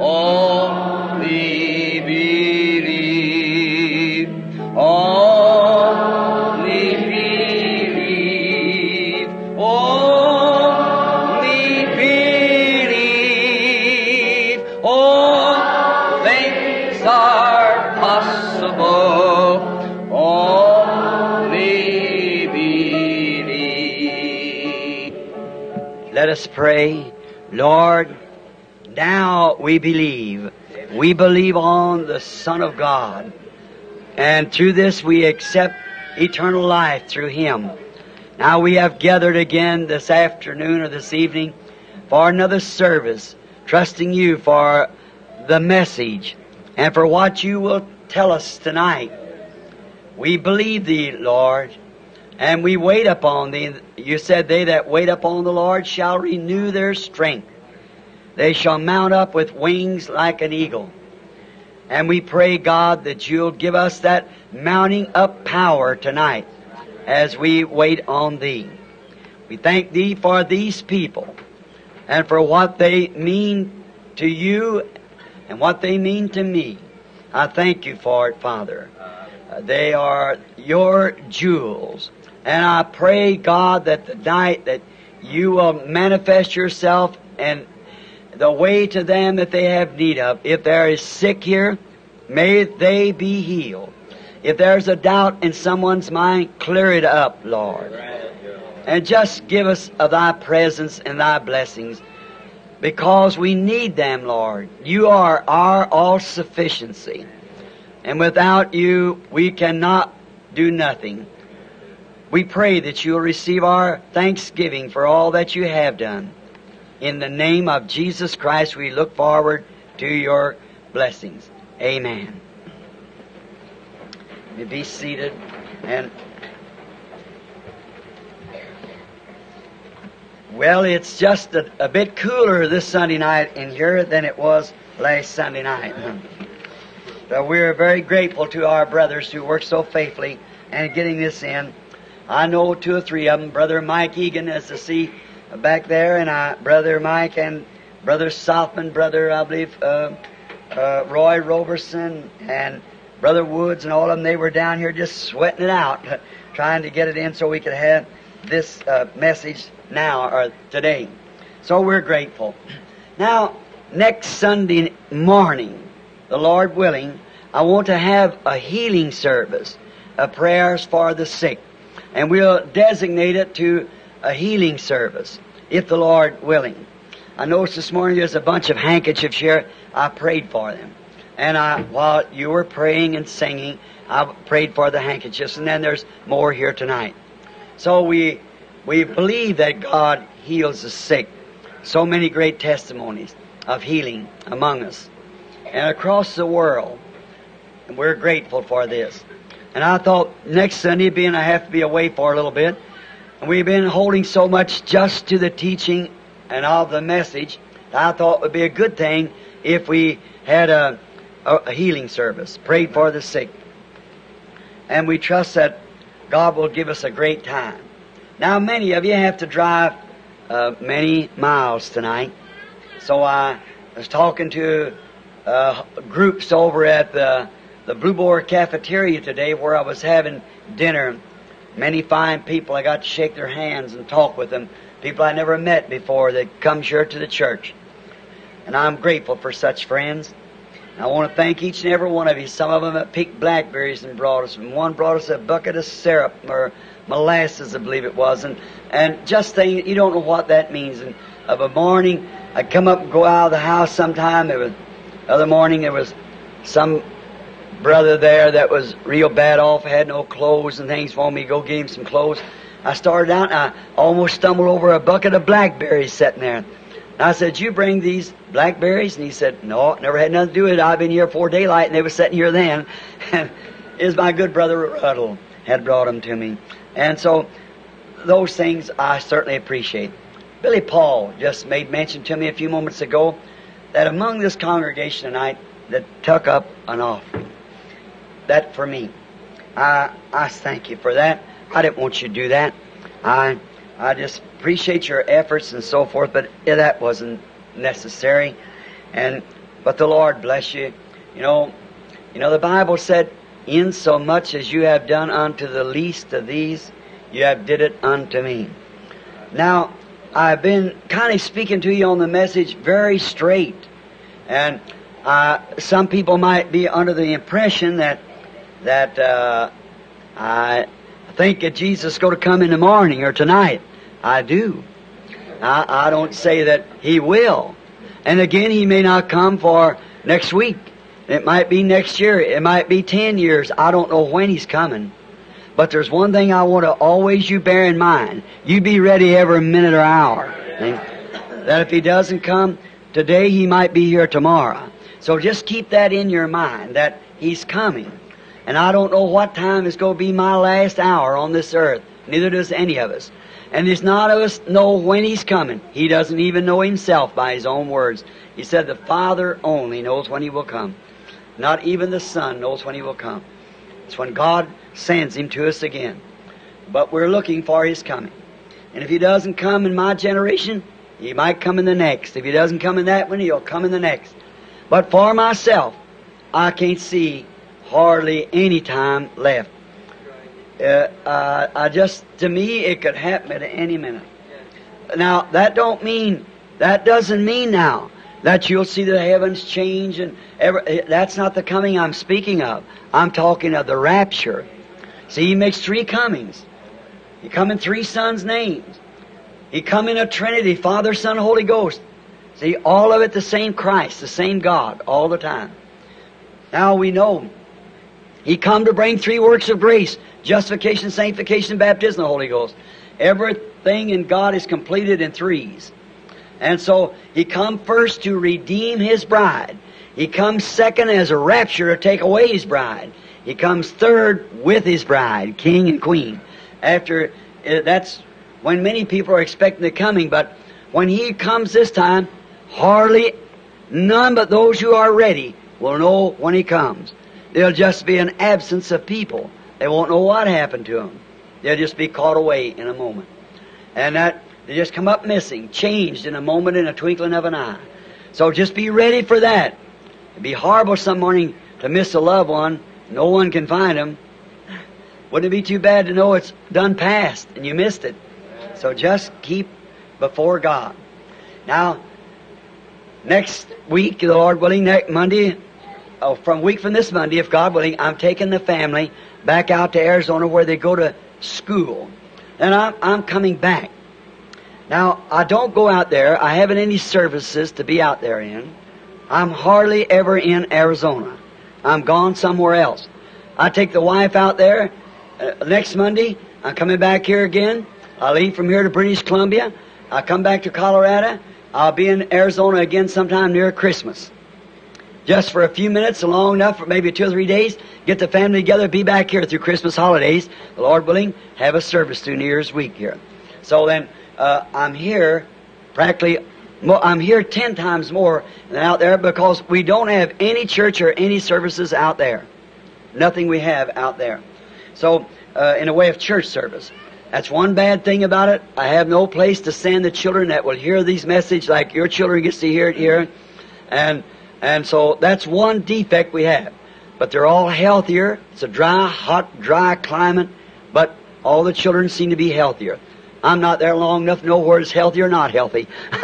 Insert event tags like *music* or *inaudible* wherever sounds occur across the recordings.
Only believe. Only believe. Only believe. Things are possible. Only believe. Let us pray. Lord, we believe. We believe on the Son of God. And through this we accept eternal life through Him. Now we have gathered again this afternoon or this evening for another service, trusting you for the message and for what you will tell us tonight. We believe Thee, Lord, and we wait upon Thee. You said, They that wait upon the Lord shall renew their strength. They shall mount up with wings like an eagle. And we pray, God, that you'll give us that mounting up power tonight as we wait on Thee. We thank Thee for these people and for what they mean to you and what they mean to me. I thank you for it, Father. Uh, They are your jewels. And I pray, God, that the night that you will manifest yourself and the way to them that they have need of. If there is sick here, may they be healed. If there's a doubt in someone's mind, clear it up, Lord. And just give us of thy presence and thy blessings because we need them, Lord. You are our all sufficiency. And without you, we cannot do nothing. We pray that you'll receive our thanksgiving for all that you have done. In the name of Jesus Christ, we look forward to your blessings. Amen. You be seated and well, it's just a, a bit cooler this Sunday night in here than it was last Sunday night. So we're very grateful to our brothers who work so faithfully and getting this in. I know two or three of them. Brother Mike Egan, as to see back there, and I, Brother Mike and Brother Sothmann, Brother, I believe, uh, uh, Roy Roberson, and Brother Woods, and all of them, they were down here just sweating it out, *laughs* trying to get it in so we could have this uh, message now or today. So we're grateful. Now, next Sunday morning, the Lord willing, I want to have a healing service, a prayers for the sick, and we'll designate it to a healing service, if the Lord willing. I noticed this morning there's a bunch of handkerchiefs here. I prayed for them. And I, while you were praying and singing, I prayed for the handkerchiefs. And then there's more here tonight. So we, we believe that God heals the sick. So many great testimonies of healing among us and across the world. And we're grateful for this. And I thought next Sunday, being I have to be away for a little bit, we've been holding so much just to the teaching and of the message, I thought it would be a good thing if we had a, a, healing service, prayed for the sick. And we trust that God will give us a great time. Now, many of you have to drive uh, many miles tonight. So I was talking to uh, groups over at the, the Blue Boar Cafeteria today where I was having dinner. Many fine people. I got to shake their hands and talk with them. People I never met before that come here to the church. And I'm grateful for such friends. I want to thank each and every one of you. Some of them picked blackberries and brought us, and one brought us a bucket of syrup or molasses, I believe it was, and and just think you don't know what that means. And of a morning, I come up and go out of the house sometime. There was other morning there was some brother there that was real bad off, had no clothes and things for me. Go get him some clothes. I started out and I almost stumbled over a bucket of blackberries sitting there. And I said, you bring these blackberries? And he said, no, never had nothing to do with it. I've been here before daylight and they were sitting here then. And *laughs* is my good brother Ruddle had brought them to me. And so those things I certainly appreciate. Billy Paul just made mention to me a few moments ago that among this congregation tonight that took up an offering. That for me. I I thank you for that. I didn't want you to do that. I I just appreciate your efforts and so forth, but that wasn't necessary. And but the Lord bless you. You know, you know the Bible said, "In so much as you have done unto the least of these, you have did it unto me." Now, I've been kind of speaking to you on the message very straight, and uh, some people might be under the impression that that uh, I think that Jesus is going to come in the morning or tonight. I do. I, I don't say that He will. And again, He may not come for next week. It might be next year. It might be ten years. I don't know when He's coming. But there's one thing I want to always you bear in mind. You be ready every minute or hour. That if He doesn't come today, He might be here tomorrow. So just keep that in your mind that He's coming. And I don't know what time is going to be my last hour on this earth. Neither does any of us. And there's none of us know when He's coming. He doesn't even know Himself by His own words. He said the Father only knows when He will come. Not even the Son knows when He will come. It's when God sends Him to us again. But we're looking for His coming. And if He doesn't come in my generation, He might come in the next. If He doesn't come in that one, He'll come in the next. But for myself, I can't see hardly any time left. Uh, uh, I just, to me, it could happen at any minute. Now, that don't mean, that doesn't mean now that you'll see the heavens change and every, that's not the coming I'm speaking of. I'm talking of the rapture. See, he makes three comings. He come in three sons' names. He come in a Trinity, Father, Son, Holy Ghost. See, all of it the same Christ, the same God, all the time. Now we know He come to bring three works of grace justification, sanctification, baptism, the Holy Ghost. Everything in God is completed in threes. And so He come first to redeem His bride. He comes second as a rapture to take away His bride. He comes third with His bride, King and Queen. After uh, that's when many people are expecting the coming, but when He comes this time, hardly none but those who are ready will know when He comes. There'll just be an absence of people. They won't know what happened to them. They'll just be caught away in a moment. And that, they just come up missing, changed in a moment, in a twinkling of an eye. So just be ready for that. It'd be horrible some morning to miss a loved one. No one can find them. Wouldn't it be too bad to know it's done past and you missed it? So just keep before God. Now, next week, the Lord willing, next Monday, oh, from week from this Monday, if God willing, I'm taking the family back out to Arizona where they go to school. And I'm, I'm coming back. Now, I don't go out there. I haven't any services to be out there in. I'm hardly ever in Arizona. I'm gone somewhere else. I take the wife out there uh, next Monday. I'm coming back here again. I leave from here to British Columbia. I come back to Colorado. I'll be in Arizona again sometime near Christmas. Just for a few minutes, long enough for maybe two or three days, get the family together, be back here through Christmas holidays. The Lord willing, have a service through New Year's week here. So then, uh, I'm here practically, I'm here ten times more than out there because we don't have any church or any services out there. Nothing we have out there. So, uh, in a way of church service. That's one bad thing about it. I have no place to send the children that will hear these messages like your children gets to hear it here. And, and so that's one defect we have. But they're all healthier. It's a dry, hot, dry climate, but all the children seem to be healthier. I'm not there long enough to know where it's healthy or not healthy. *laughs*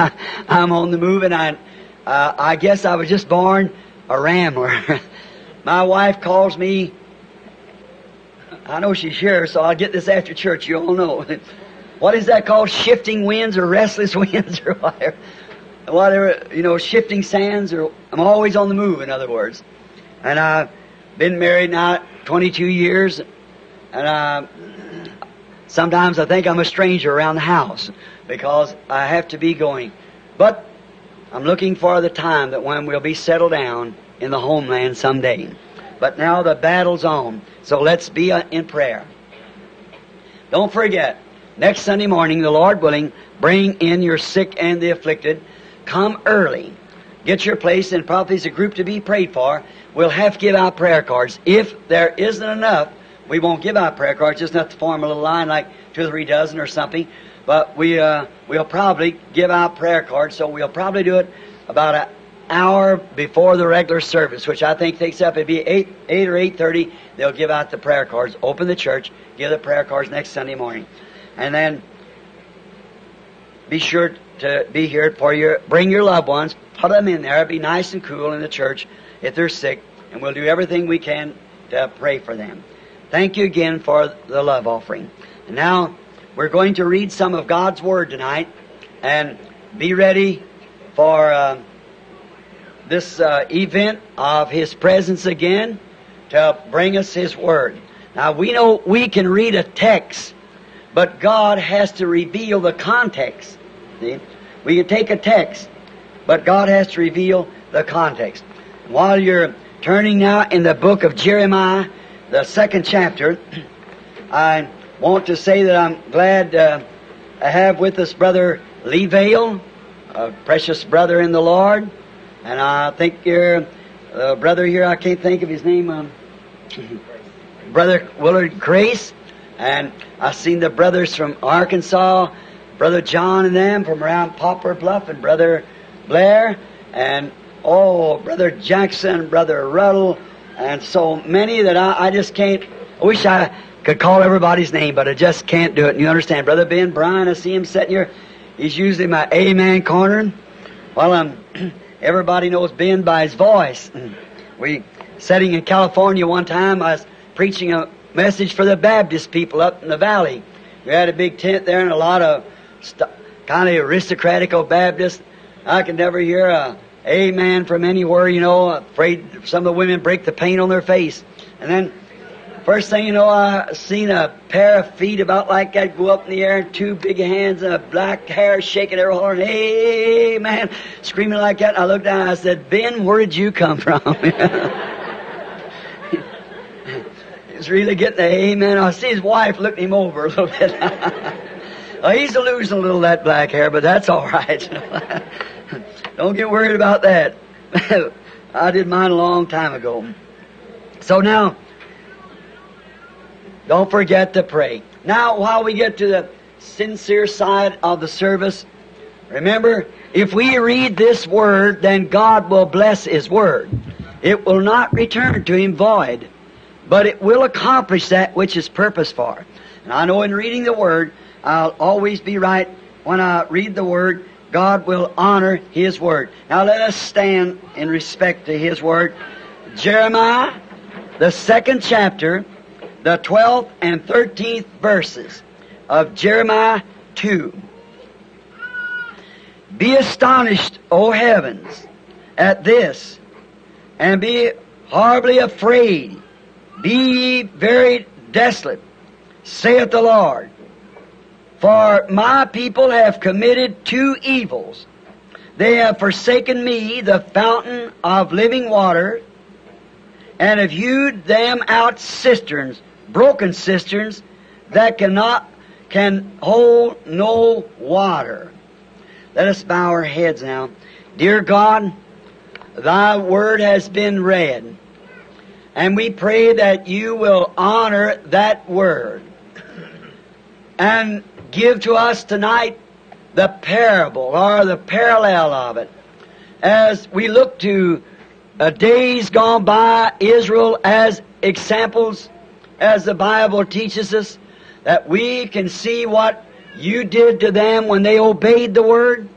I'm on the move and I, uh, I guess I was just born a rambler. *laughs* My wife calls me I know she's here, so I'll get this after church. You all know. *laughs* what is that called? Shifting winds or restless winds or whatever. Whatever, you know, shifting sands or I'm always on the move, in other words. And I've been married now 22 years, and uh, sometimes I think I'm a stranger around the house because I have to be going. But I'm looking for the time that when we'll be settled down in the homeland someday. But now the battle's on. So let's be uh, in prayer. Don't forget, next Sunday morning, the Lord willing, bring in your sick and the afflicted. Come early. Get your place and probably as a group to be prayed for. We'll have to give out prayer cards. If there isn't enough, we won't give out prayer cards, just enough to form a little line like two or three dozen or something. But we, uh, we'll probably give out prayer cards, so we'll probably do it about an hour before the regular service, which I think takes up, it'd be 8, 8 or 8.30, they'll give out the prayer cards, open the church, give the prayer cards next Sunday morning. And then be sure to be here for your, bring your loved ones, put them in there, be nice and cool in the church if they're sick, and we'll do everything we can to pray for them. Thank you again for the love offering. And now we're going to read some of God's Word tonight and be ready for uh, this uh, event of His presence again to bring us His Word. Now we know we can read a text, but God has to reveal the context. See? We can take a text, but God has to reveal the context. While you're turning now in the book of Jeremiah, the second chapter, *clears throat* I want to say that I'm glad uh, I have with us Brother Lee Vayle, a precious brother in the Lord. And I think your uh, brother here, I can't think of his name, um, *laughs* Brother Willard Crase. And I've seen the brothers from Arkansas, Brother John and them from around Poplar Bluff, and Brother Blair, and oh, Brother Jackson, Brother Ruddle, and so many that I, I just can't. I wish I could call everybody's name, but I just can't do it. And you understand, Brother Ben Bryant, I see him sitting here. He's usually my amen corner. Well, um, *clears throat* everybody knows Ben by his voice. *clears throat* We sitting in California one time. I was preaching a message for the Baptist people up in the valley. We had a big tent there and a lot of st- kind of aristocratical Baptist. I could never hear a amen from anywhere, you know, afraid some of the women break the paint on their face. And then, first thing you know, I seen a pair of feet about like that go up in the air and two big hands and a black hair shaking their horn, amen, screaming like that. And I looked down and I said, Ben, where did you come from? *laughs* He's really getting the amen. I see his wife looking him over a little bit. *laughs* well, he's losing a little of that black hair, but that's all right. *laughs* Don't get worried about that. *laughs* I did mine a long time ago. So now, don't forget to pray. Now, while we get to the sincere side of the service, remember, if we read this word, then God will bless His word. It will not return to Him void, but it will accomplish that which is purpose for. And I know in reading the word, I'll always be right when I read the word. God will honor His word. Now let us stand in respect to His word. Jeremiah, the second chapter, the 12th and 13th verses of Jeremiah 2. Be astonished, O heavens, at this, and be horribly afraid. Be ye very desolate, saith the Lord. For my people have committed two evils. They have forsaken me, the fountain of living water, and have hewed them out cisterns, broken cisterns, that cannot, can hold no water. Let us bow our heads now. Dear God, Thy word has been read, and we pray that you will honor that word and give to us tonight the parable or the parallel of it. As we look to uh, days gone by, Israel as examples, as the Bible teaches us, that we can see what you did to them when they obeyed the Word,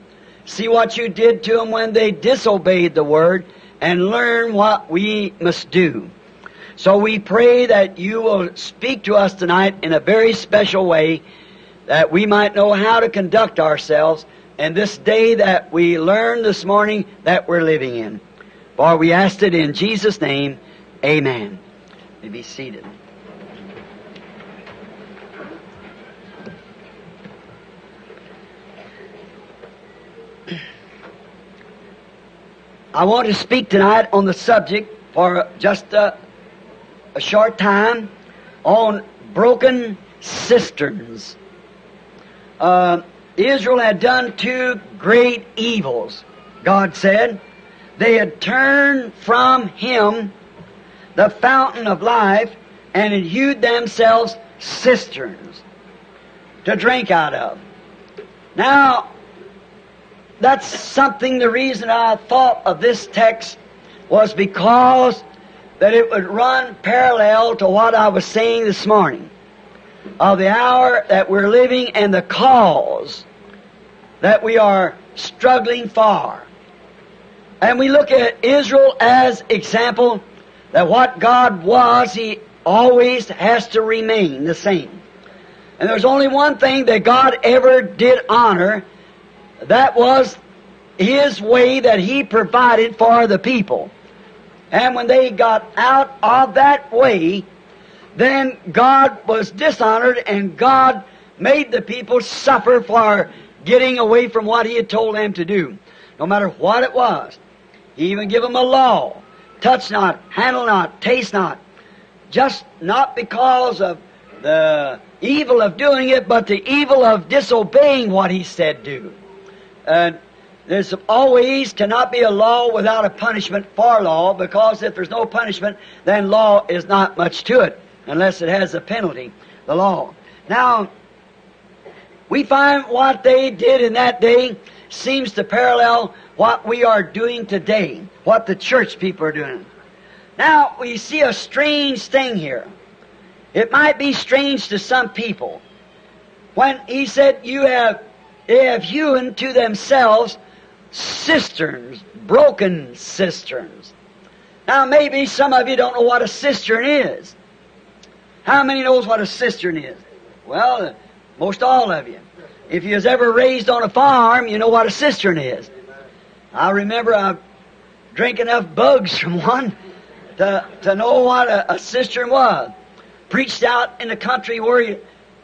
see what you did to them when they disobeyed the Word, and learn what we must do. So we pray that you will speak to us tonight in a very special way that we might know how to conduct ourselves in this day that we learn this morning that we're living in. For we asked it in Jesus' name, Amen. You be seated. I want to speak tonight on the subject for just a, a short time on broken cisterns uh, Israel had done two great evils, God said. They had turned from Him, the fountain of life, and had hewed themselves cisterns to drink out of. Now, that's something, the reason I thought of this text was because that it would run parallel to what I was saying this morning of the hour that we're living and the cause that we are struggling for. And we look at Israel as example that what God was, He always has to remain the same. And there's only one thing that God ever did honor, that was His way that He provided for the people. And when they got out of that way, then God was dishonored and God made the people suffer for getting away from what He had told them to do, no matter what it was. He even gave them a law. Touch not, handle not, taste not. Just not because of the evil of doing it, but the evil of disobeying what He said do. And there's always to not be a law without a punishment for law, because if there's no punishment, then law is not much to it, unless it has a penalty, the law. Now, we find what they did in that day seems to parallel what we are doing today, what the church people are doing. Now, we see a strange thing here. It might be strange to some people. When he said, You have, they have hewn to themselves cisterns, broken cisterns. Now, maybe some of you don't know what a cistern is. How many knows what a cistern is? Well, uh, most all of you. If you was ever raised on a farm, you know what a cistern is. I remember I drank enough bugs *laughs* from one to, to know what a, a cistern was. Preached out in the country where you,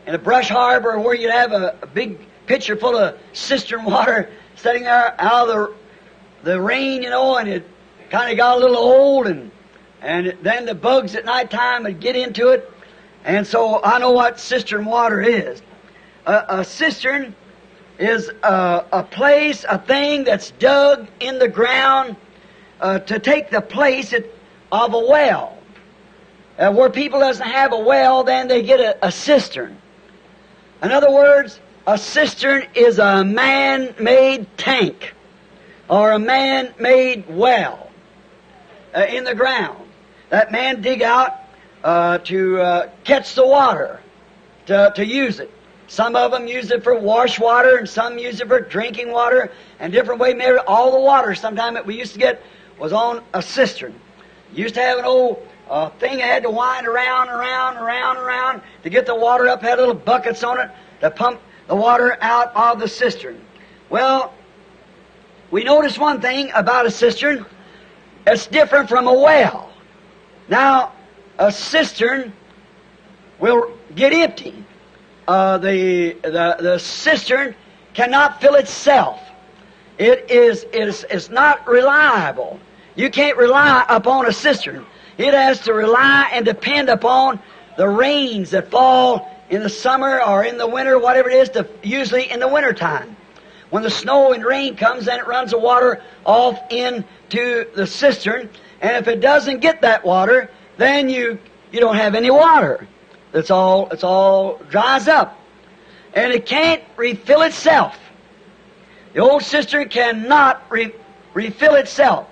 in a brush harbor where you'd have a, a big pitcher full of cistern *laughs* water sitting there out of the, the rain, you know, and it kind of got a little old and, and then the bugs at night time would get into it. And so I know what cistern water is. A, a cistern is a, a, place, a thing that's dug in the ground uh, to take the place of a well. Uh, where people doesn't have a well, then they get a, a cistern. In other words, a cistern is a man-made tank or a man-made well uh, in the ground that man dig out uh, to uh, catch the water to, to use it. Some of them use it for wash water, and some use it for drinking water, and different way. Maybe all the water sometime that we used to get was on a cistern. Used to have an old uh, thing that had to wind around, around, around, around to get the water up. Had little buckets on it to pump the water out of the cistern. Well, we notice one thing about a cistern. It's different from a well. Now, a cistern will get empty. Uh, the, the, the cistern cannot fill itself. It is, is, is not reliable. You can't rely upon a cistern. It has to rely and depend upon the rains that fall in the summer or in the winter, whatever it is, to, usually in the winter time. When the snow and rain comes, then it runs the water off into the cistern. And if it doesn't get that water, then you, you don't have any water. It's all, it's all dries up. And it can't refill itself. The old cistern cannot re- refill itself.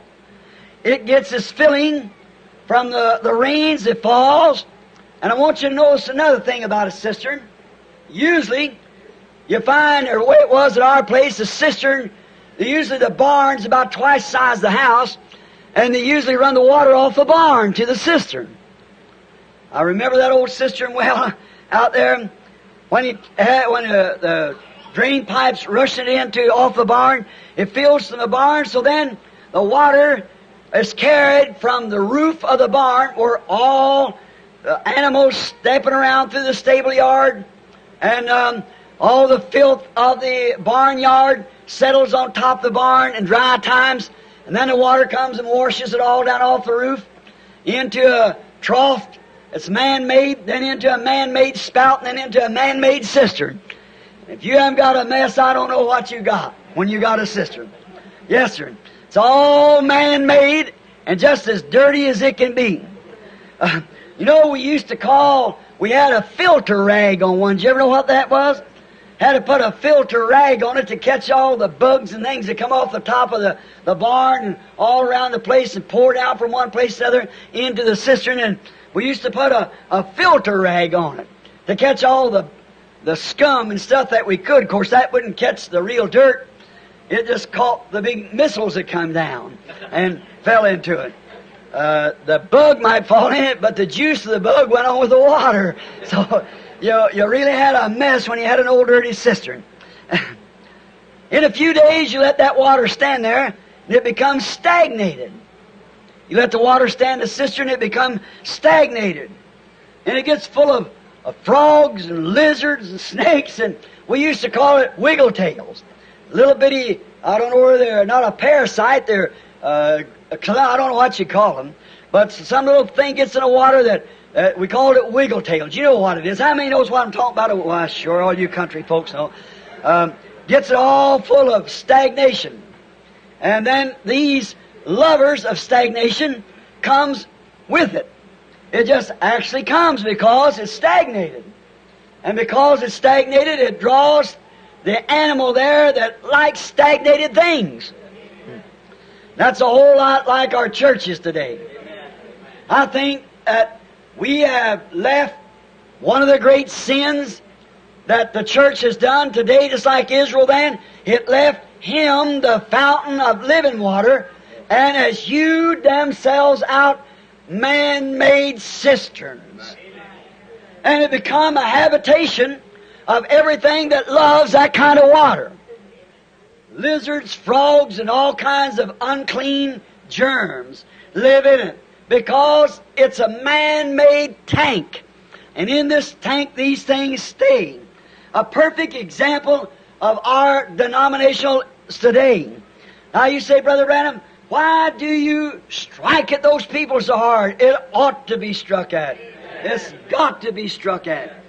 It gets its filling from the, the rains that falls. And I want you to notice another thing about a cistern. Usually, you find, or the way it was at our place, the cistern, usually the barn's about twice the size of the house, and they usually run the water off the barn to the cistern. I remember that old cistern well *laughs* out there when you had, when the, the drain pipes rush it into off the barn. It fills from the barn, so then the water is carried from the roof of the barn where all the animals stepping around through the stable yard and um, all the filth of the barnyard settles on top of the barn in dry times, and then the water comes and washes it all down off the roof into a trough it's man-made, then into a man-made spout, and then into a man-made cistern. If you haven't got a mess, I don't know what you got when you got a cistern. Yes, sir. It's all man-made and just as dirty as it can be. Uh, you know, we used to call, we had a filter rag on one. Did you ever know what that was? Had to put a filter rag on it to catch all the bugs and things that come off the top of the, the barn and all around the place and pour it out from one place to the other into the cistern. And we used to put a, a filter rag on it to catch all the, the scum and stuff that we could. Of course, that wouldn't catch the real dirt. It just caught the big missiles that come down and fell into it. Uh, the bug might fall in it, but the juice of the bug went on with the water. *laughs* So you, you really had a mess when you had an old dirty cistern. *laughs* in a few days, you let that water stand there, and it becomes stagnated. You let the water stand the cistern, it becomes stagnated. And it gets full of, of frogs and lizards and *laughs* snakes, and we used to call it wiggle tails. Little bitty, I don't know where they're, not a parasite, they're, uh, I don't know what you call them, but some little thing gets in the water that uh, we called it wiggle tails. You know what it is. How many knows what I'm talking about? Why, sure, all you country folks know. Um, gets it all full of stagnation. And then these lovers of stagnation comes with it. It just actually comes because it's stagnated. And because it's stagnated, it draws the animal there that likes stagnated things. That's a whole lot like our churches today. I think that we have left one of the great sins that the church has done today, just like Israel then. It left him the fountain of living water and has hewed themselves out man-made cisterns. And it become a habitation of everything that loves that kind of water. Lizards, frogs, and all kinds of unclean germs live in it because it's a man-made tank. And in this tank, these things stay. A perfect example of our denominational today. Now you say, Brother Branham, why do you strike at those people so hard? It ought to be struck at. It's got to be struck at.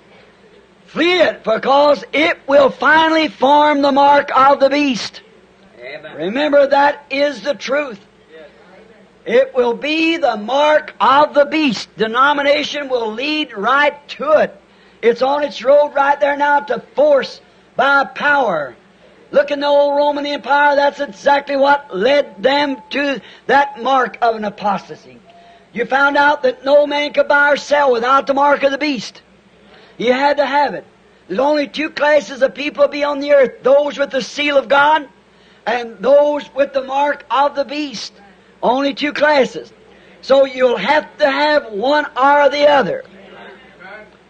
Flee it, because it will finally form the mark of the beast. Remember, that is the truth. It will be the mark of the beast. Denomination will lead right to it. It's on its road right there now to force by power. Look in the old Roman Empire, that's exactly what led them to that mark of an apostasy. You found out that no man could buy or sell without the mark of the beast. You had to have it. There's only two classes of people be on the earth those with the seal of God and those with the mark of the beast. Only two classes. So you'll have to have one or the other.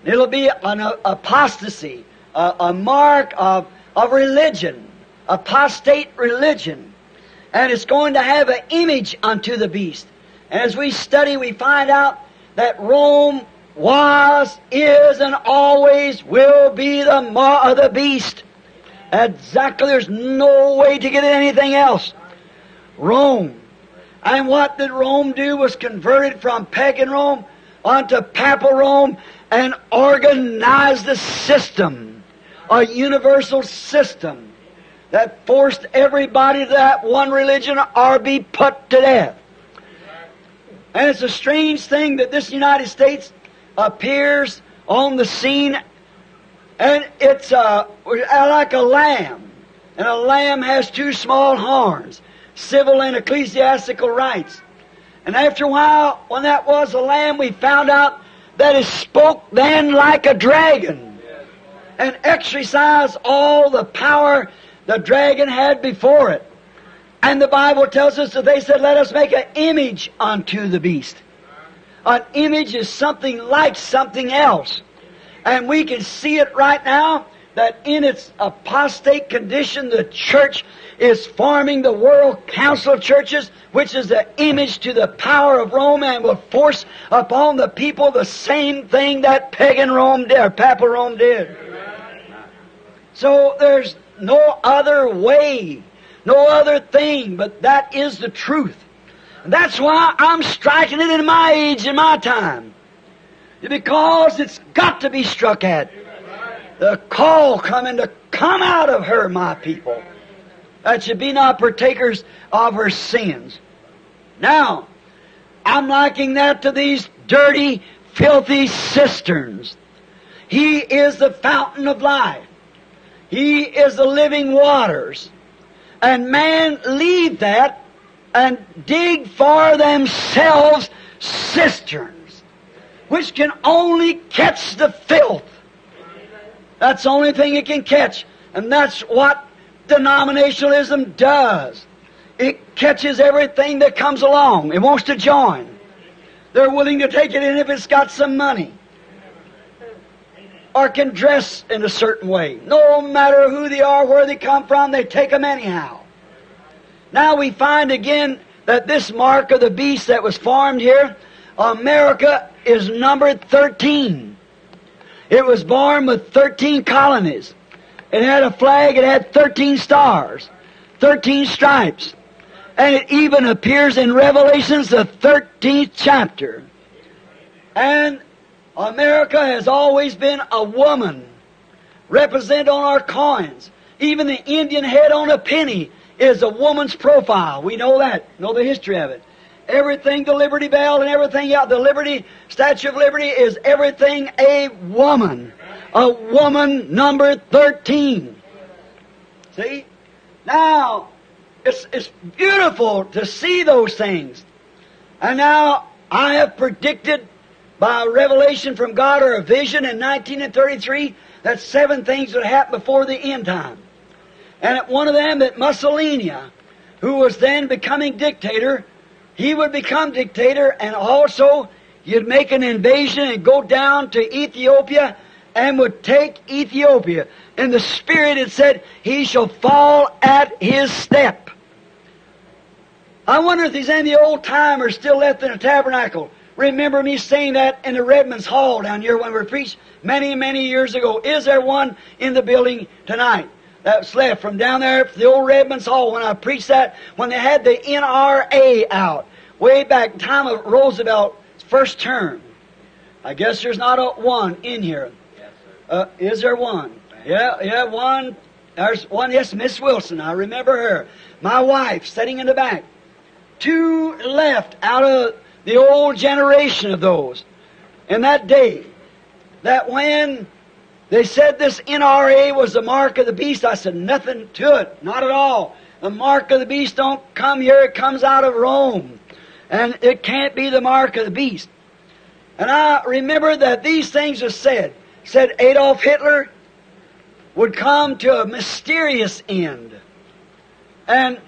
It'll be an apostasy, a, a mark of, of religion, apostate religion. And it's going to have an image unto the beast. And as we study, we find out that Rome was, is, and always will be the mark of the beast. Exactly, there's no way to get anything else. Rome and what did Rome do was converted from pagan Rome onto papal Rome and organized a system, a universal system that forced everybody to that one religion or be put to death. And it's a strange thing that this United States appears on the scene and it's uh, like a lamb. And a lamb has two small horns civil and ecclesiastical rights. And after a while, when that was a lamb, we found out that it spoke then like a dragon and exercised all the power the dragon had before it. And the Bible tells us that they said, Let us make an image unto the beast. An image is something like something else. And we can see it right now that in its apostate condition, the church is forming the World Council of Churches, which is the image to the power of Rome and will force upon the people the same thing that pagan Rome did, or Papal Rome did. So there's no other way, no other thing, but that is the truth. And that's why I'm striking it in my age, in my time. Because it's got to be struck at. The call coming to come out of her, my people that should be not partakers of her sins. Now, I'm liking that to these dirty, filthy cisterns. He is the fountain of life. He is the living waters. And man leave that and dig for themselves cisterns, which can only catch the filth. That's the only thing it can catch. And that's what denominationalism does. It catches everything that comes along. It wants to join. They're willing to take it in if it's got some money. Or can dress in a certain way. No matter who they are, where they come from, they take them anyhow. Now we find again that this mark of the beast that was formed here, America is numbered 13. It was born with 13 colonies. It had a flag, it had 13 stars, 13 stripes. And it even appears in Revelations, the 13th chapter. And America has always been a woman represented on our coins. Even the Indian head on a penny is a woman's profile. We know that, know the history of it. Everything, the Liberty Bell and everything out, the Liberty, Statue of Liberty is everything a woman. A woman number 13. See? Now, it's, it's beautiful to see those things. And now, I have predicted by a revelation from God or a vision in 1933 that seven things would happen before the end time. And at one of them, that Mussolini, who was then becoming dictator, he would become dictator and also you'd make an invasion and go down to Ethiopia and would take Ethiopia. In the Spirit it said, He shall fall at His step. I wonder if there's any old timers still left in the tabernacle. Remember me saying that in the Redman's Hall down here when we preached many, many years ago. Is there one in the building tonight? That's left from down there at the old Redman's Hall when I preached that, when they had the NRA out, way back time of Roosevelt's first term. I guess there's not a one in here. Uh, is there one? Yeah, yeah, one. There's one, yes, Miss Wilson. I remember her. My wife sitting in the back. Two left out of the old generation of those. In that day, that when they said this NRA was the mark of the beast. I said, nothing to it. Not at all. The mark of the beast don't come here. It comes out of Rome. And it can't be the mark of the beast. And I remember that these things are said. Said Adolf Hitler would come to a mysterious end. And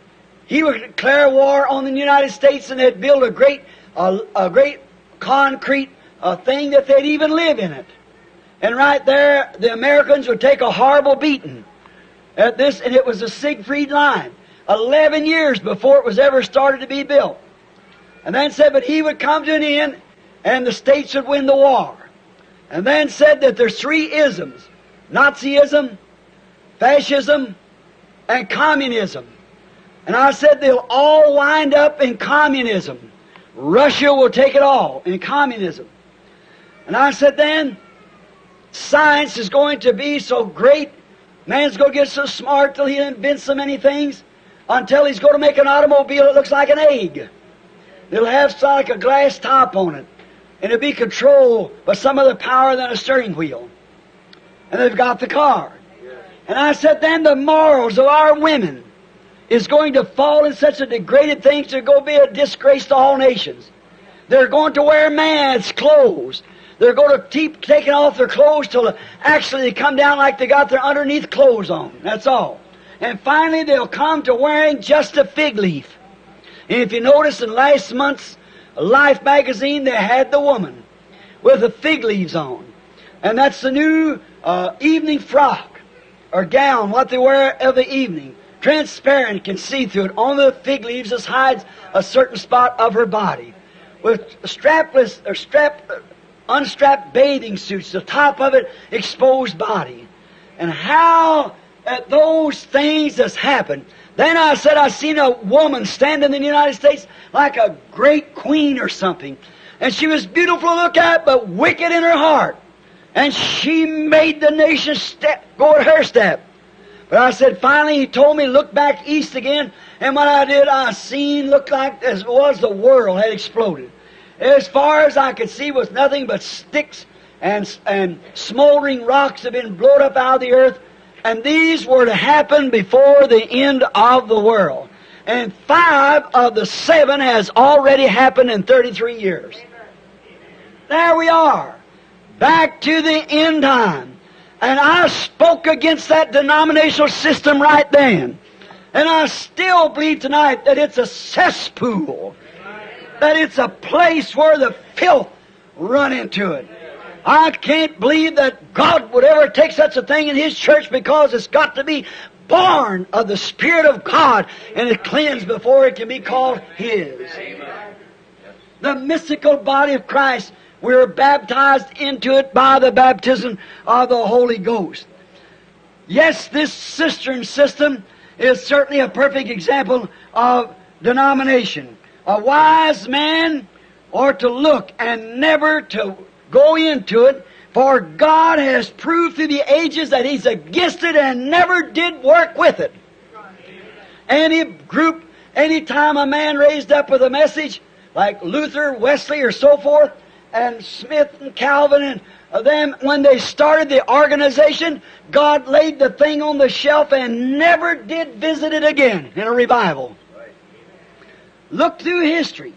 he would declare war on the United States and they'd build a great, a, a great concrete a thing that they'd even live in it. And right there, the Americans would take a horrible beating at this, and it was the Siegfried Line. Eleven years before it was ever started to be built. And then said, but he would come to an end, and the states would win the war. And then said that there's three isms Nazism, fascism, and communism. And I said they'll all wind up in communism. Russia will take it all in communism. And I said then, Science is going to be so great. Man's going to get so smart till he invents so many things until he's going to make an automobile that looks like an egg. It'll have like a glass top on it. And it'll be controlled by some other power than a steering wheel. And they've got the car. And I said then the morals of our women is going to fall in such a degraded thing to go be a disgrace to all nations. They're going to wear man's clothes. They're going to keep taking off their clothes till actually they come down like they got their underneath clothes on. That's all. And finally they'll come to wearing just a fig leaf. And if you notice in last month's Life magazine, they had the woman with the fig leaves on. And that's the new uh, evening frock or gown, what they wear of the evening. Transparent, can see through it. On the fig leaves, this hides a certain spot of her body. With strapless or strap unstrapped bathing suits, the top of it exposed body. And how at those things has happened. Then I said I seen a woman standing in the United States like a great queen or something. And she was beautiful to look at, but wicked in her heart. And she made the nation step, go at her step. But I said, finally, he told me, look back east again. And what I did, I seen, looked like as was the world had exploded. As far as I could see was nothing but sticks and, and smoldering rocks had been blown up out of the earth. And these were to happen before the end of the world. And five of the seven has already happened in 33 years. There we are. Back to the end time. And I spoke against that denominational system right then. And I still believe tonight that it's a cesspool. That it's a place where the filth run into it. I can't believe that God would ever take such a thing in His church because it's got to be born of the Spirit of God and it cleansed before it can be called His. The mystical body of Christ, we're baptized into it by the baptism of the Holy Ghost. Yes, this cistern system is certainly a perfect example of denomination. A wise man or to look and never to go into it, for God has proved through the ages that He's against it and never did work with it. Any group, any time a man raised up with a message, like Luther, Wesley, or so forth, and Smith and Calvin and them, when they started the organization, God laid the thing on the shelf and never did visit it again in a revival. Look through history.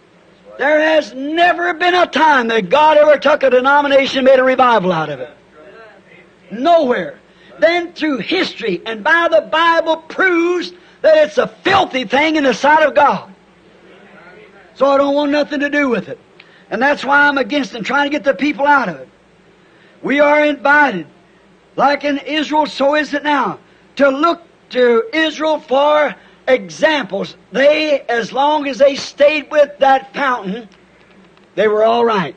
There has never been a time that God ever took a denomination and made a revival out of it. Nowhere. Then through history and by the Bible proves that it's a filthy thing in the sight of God. So I don't want nothing to do with it. And that's why I'm against it, trying to get the people out of it. We are invited, like in Israel, so is it now, to look to Israel for examples. They, as long as they stayed with that fountain, they were all right.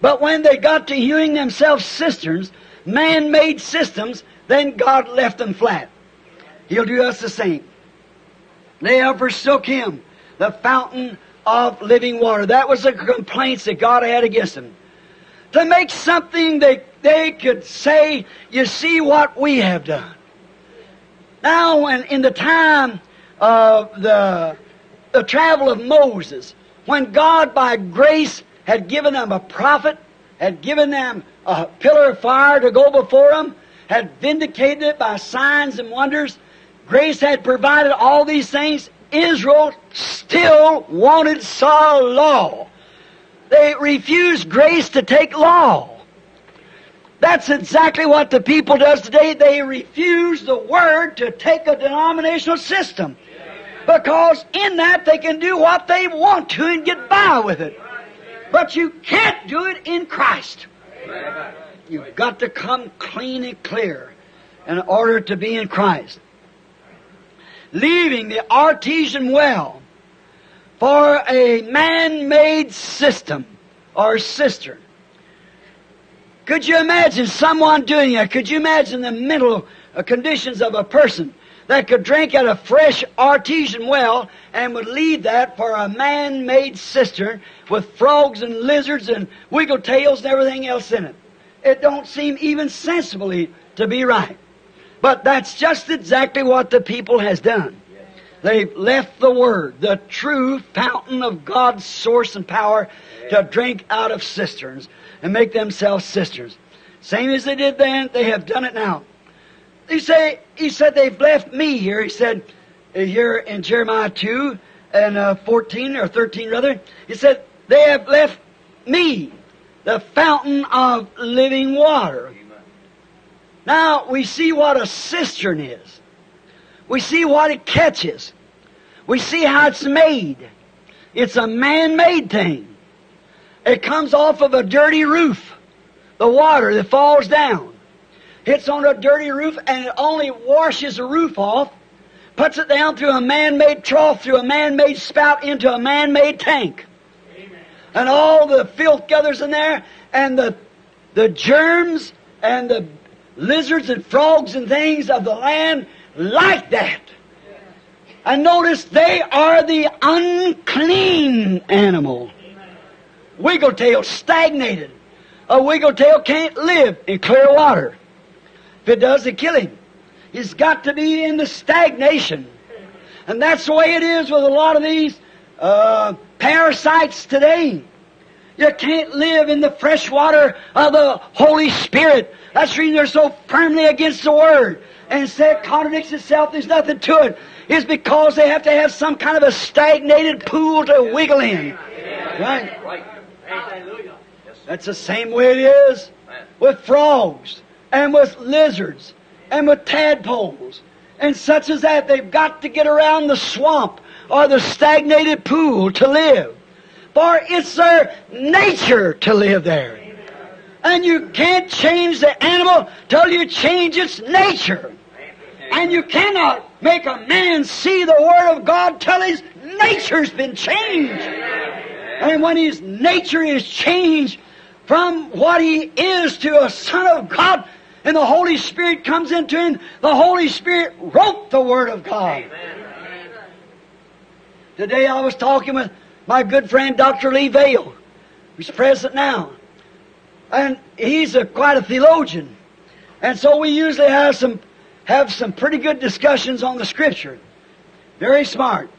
But when they got to hewing themselves cisterns, man made systems, then God left them flat. He'll do us the same. They have forsook Him, the fountain of living water. That was the complaints that God had against them. To make something that they could say, you see what we have done. Now, when in the time of the, the travel of Moses, when God by grace had given them a prophet, had given them a pillar of fire to go before them, had vindicated it by signs and wonders, grace had provided all these things. Israel still wanted saw law. They refused grace to take law. That's exactly what the people does today. They refuse the word to take a denominational system. Because in that they can do what they want to and get by with it. But you can't do it in Christ. You've got to come clean and clear in order to be in Christ. Leaving the artesian well for a man-made system or cistern. Could you imagine someone doing that? Could you imagine the mental conditions of a person that could drink at a fresh artesian well and would leave that for a man-made cistern with frogs and lizards and wiggle tails and everything else in it? It don't seem even sensibly to be right. But that's just exactly what the people has done. They've left the Word, the true fountain of God's source and power, to drink out of cisterns and make themselves cisterns. Same as they did then, they have done it now. He say, he said they've left me here. He said uh, here in Jeremiah two and uh, fourteen or thirteen rather. He said they have left me, the fountain of living water. Now we see what a cistern is. We see what it catches. We see how it's made. It's a man-made thing. It comes off of a dirty roof. The water that falls down hits on a dirty roof and it only washes the roof off, puts it down through a man-made trough, through a man-made spout into a man-made tank. And all the filth gathers in there and the, the germs and the lizards and frogs and things of the land like that. And notice they are the unclean animal. Wiggletail stagnated. A wiggletail can't live in clear water. If it does, it kill him. He's got to be in the stagnation. And that's the way it is with a lot of these uh, parasites today. You can't live in the fresh water of the Holy Spirit. That's the reason they're so firmly against the Word. and say it contradicts itself, there's nothing to it. it, is because they have to have some kind of a stagnated pool to wiggle in. Right? Right. That's the same way it is with frogs and with lizards and with tadpoles and such as that. They've got to get around the swamp or the stagnated pool to live. For it's their nature to live there. And you can't change the animal till you change its nature. And you cannot make a man see the Word of God till his nature's been changed. And when his nature is changed from what he is to a son of God, and the Holy Spirit comes into him, the Holy Spirit wrote the Word of God. Today I was talking with my good friend Dr. Lee Vayle, who's present now. And he's a, quite a theologian. And so we usually have some, have some pretty good discussions on the Scripture. Very smart.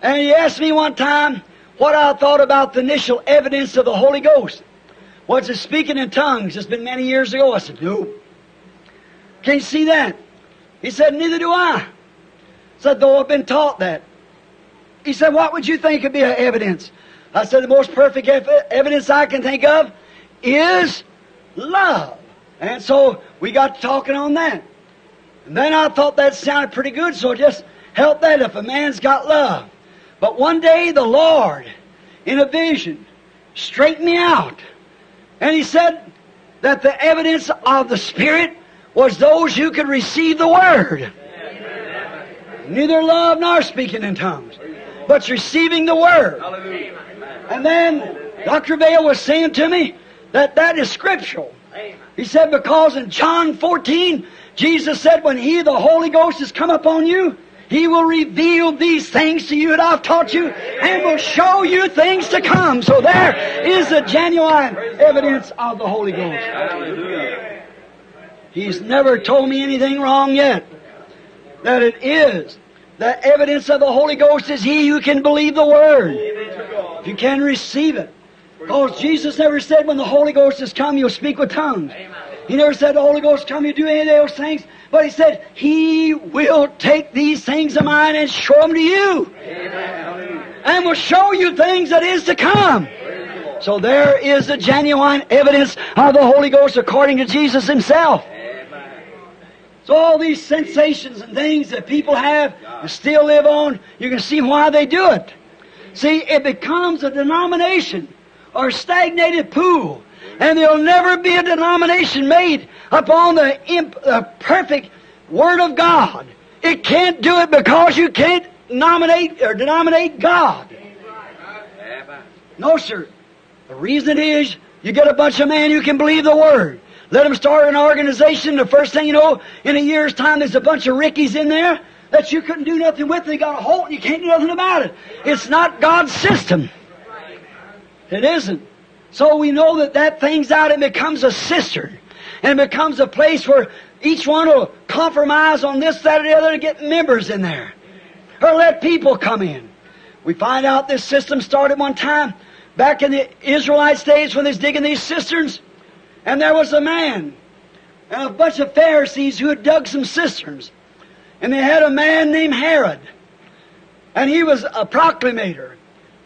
And he asked me one time what I thought about the initial evidence of the Holy Ghost. Was it speaking in tongues? It's been many years ago. I said, no. Can't see that. He said, neither do I. I said, though I've been taught that. He said, what would you think would be evidence? I said, the most perfect ev- evidence I can think of is love. And so we got talking on that. And then I thought that sounded pretty good, so just help that if a man's got love. But one day the Lord, in a vision, straightened me out. And he said that the evidence of the Spirit was those who could receive the Word. Neither love nor speaking in tongues, but receiving the Word. And then Dr. Vayle was saying to me that that is scriptural. He said, because in John 14, Jesus said, when He, the Holy Ghost, has come upon you, He will reveal these things to you that I've taught you and will show you things to come. So there is the genuine evidence of the Holy Ghost. He's never told me anything wrong yet. That it is. The evidence of the Holy Ghost is He who can believe the Word. If you can receive it. Because Jesus never said when the Holy Ghost has come, you'll speak with tongues. He never said the Holy Ghost come, you do any of those things. But He said, He will take these things of mine and show them to you. And will show you things that is to come. So there is the genuine evidence of the Holy Ghost according to Jesus Himself. So all these sensations and things that people have and still live on, you can see why they do it. See, it becomes a denomination or a stagnated pool. And there'll never be a denomination made upon the, imp, the perfect Word of God. It can't do it because you can't nominate or denominate God. No, sir. The reason is you get a bunch of men who can believe the Word. Let them start an organization. The first thing you know, in a year's time, there's a bunch of Rickies in there that you couldn't do nothing with. They got a hold and you can't do nothing about it. It's not God's system. It isn't. So we know that that thing's out and becomes a cistern. And it becomes a place where each one will compromise on this, that, or the other to get members in there. Or let people come in. We find out this system started one time back in the Israelite days when they was digging these cisterns. And there was a man and a bunch of Pharisees who had dug some cisterns. And they had a man named Herod. And he was a proclamator,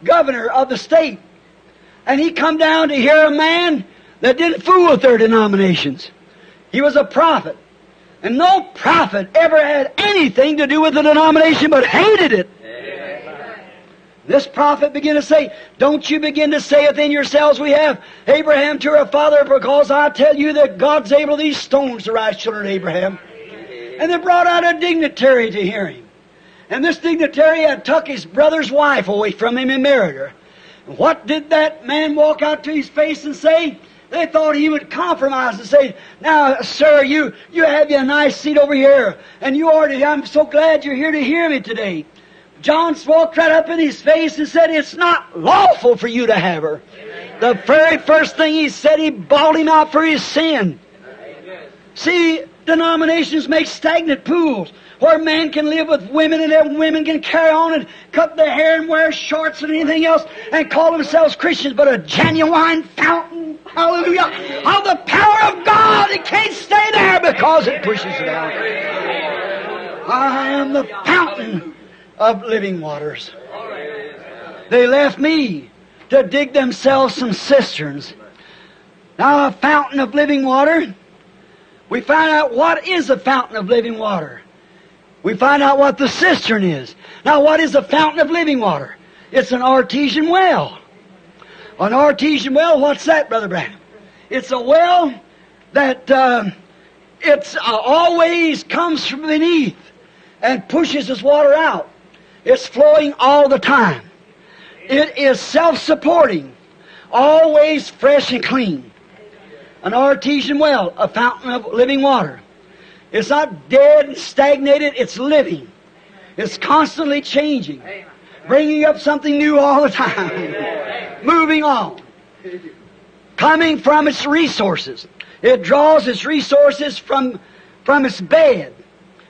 governor of the state. And he come down to hear a man that didn't fool with their denominations. He was a prophet. And no prophet ever had anything to do with the denomination but hated it. This prophet began to say, Don't you begin to say within yourselves, We have Abraham to our father, because I tell you that God's able these stones to rise children of Abraham. And they brought out a dignitary to hear him. And this dignitary had took his brother's wife away from him and married her. And what did that man walk out to his face and say? They thought he would compromise and say, Now, sir, you, you have you a nice seat over here, and you already, I'm so glad you're here to hear me today. John walked right up in his face and said, It's not lawful for you to have her. The very first thing he said, he bawled him out for his sin. See, denominations make stagnant pools where men can live with women and then women can carry on and cut their hair and wear shorts and anything else and call themselves Christians, but a genuine fountain, hallelujah, of the power of God. It can't stay there because it pushes it out. I am the fountain of living waters. They left me to dig themselves some cisterns. Now, a fountain of living water, we find out what is a fountain of living water. We find out what the cistern is. Now, what is a fountain of living water? It's an artesian well. An artesian well, what's that, Brother Branham? It's a well that uh, it's uh, always comes from beneath and pushes its water out. It's flowing all the time. It is self-supporting, always fresh and clean. An artesian well, a fountain of living water. It's not dead and stagnated, it's living. It's constantly changing, bringing up something new all the time, moving on, coming from its resources. It draws its resources from, from its bed,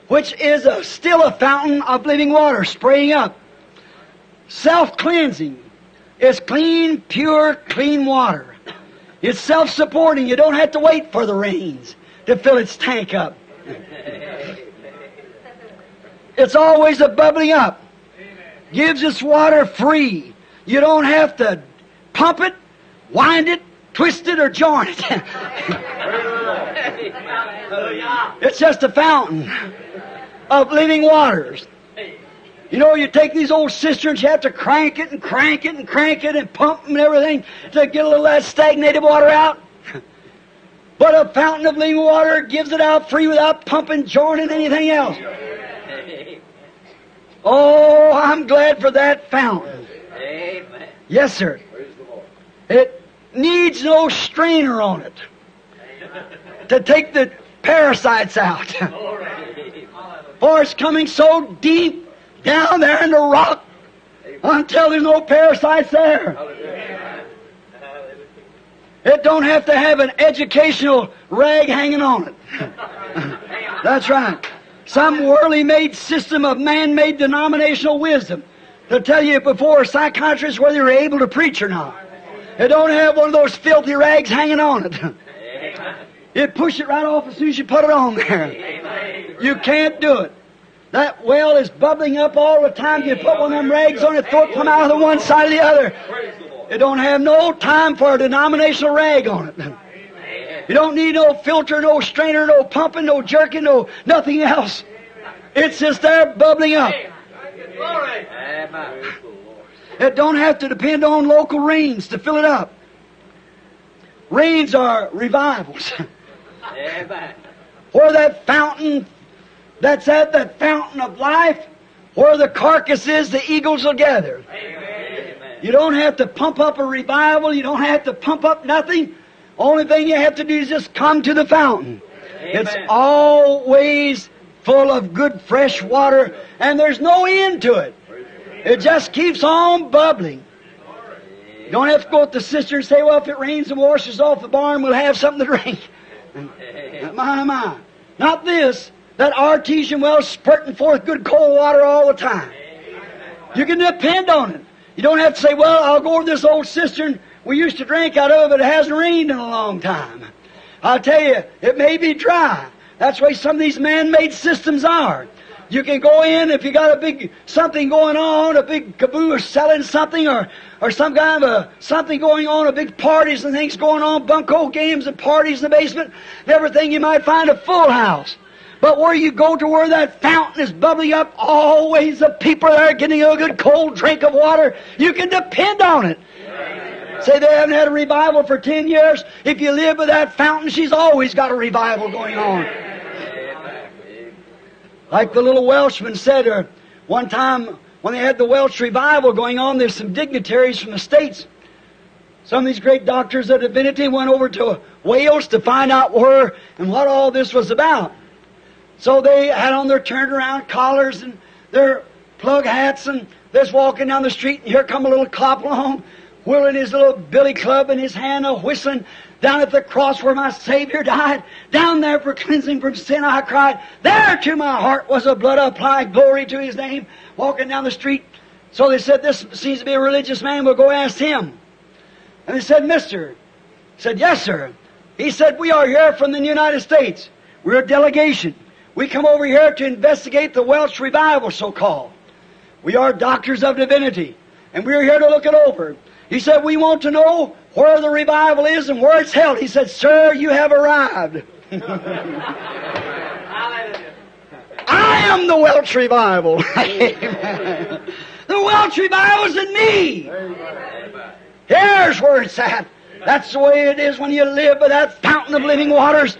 which is a, still a fountain of living water spraying up. Self-cleansing. It's clean, pure, clean water. It's self-supporting. You don't have to wait for the rains to fill its tank up. It's always a bubbling up. Gives us water free. You don't have to pump it, wind it, twist it, or join it. *laughs* it's just a fountain of living waters. You know, you take these old cisterns, you have to crank it and crank it and crank it and pump and everything to get a little of that stagnated water out. *laughs* But a fountain of living water gives it out free without pumping, joining anything else. *laughs* Oh, I'm glad for that fountain. Amen. Yes, sir. It needs no strainer on it *laughs* to take the parasites out. For it's coming so deep down there in the rock until there's no parasites there. It don't have to have an educational rag hanging on it. *laughs* That's right. Some worldly made system of man made denominational wisdom to tell you before a psychiatrist whether you're able to preach or not. It don't have one of those filthy rags hanging on it. *laughs* It push it right off as soon as you put it on there. You can't do it. That well is bubbling up all the time. You put one of them rags on it, throw it come out of the one side or the other. It don't have no time for a denominational rag on it. You don't need no filter, no strainer, no pumping, no jerking, no nothing else. It's just there bubbling up. It don't have to depend on local rains to fill it up. Rains are revivals. *laughs* Where that fountain, that's at that fountain of life, where the carcass is, the eagles will gather. You don't have to pump up a revival. You don't have to pump up nothing. Only thing you have to do is just come to the fountain. It's always full of good fresh water, and there's no end to it. It just keeps on bubbling. You don't have to go at the cistern and say, well, if it rains and washes off the barn, we'll have something to drink. *laughs* My, my. Not this. That artesian well spurting forth good cold water all the time. You can depend on it. You don't have to say, well, I'll go over this old cistern we used to drink out of, but it hasn't rained in a long time. I'll tell you, it may be dry. That's the way some of these man-made systems are. You can go in if you got a big something going on, a big caboose selling something, or or some kind of a something going on, a big parties and things going on, bunco games and parties in the basement, and everything. You might find a full house. But where you go to where that fountain is bubbling up, always the people are there getting a good cold drink of water. You can depend on it. Say they haven't had a revival for ten years. If you live by that fountain, she's always got a revival going on. Like the little Welshman said, or one time when they had the Welsh revival going on, there's some dignitaries from the States. Some of these great doctors of divinity went over to Wales to find out where and what all this was about. So they had on their turned around collars and their plug hats and they're walking down the street and here come a little cop along, whirling his little billy club in his hand, a whistling down at the cross where my Savior died, down there for cleansing from sin, I cried, there to my heart was the blood applied, glory to his name, walking down the street. So they said, this seems to be a religious man, we'll go ask him. And they said, Mister, said, yes, sir. He said, we are here from the United States. We're a delegation. We come over here to investigate the Welsh revival, so called. We are doctors of divinity, and we're here to look it over. He said, We want to know where the revival is and where it's held. He said, Sir, you have arrived. *laughs* I am the Welsh revival. *laughs* the Welsh revival is in me. Here's where it's at. That's the way it is when you live by that fountain of living waters.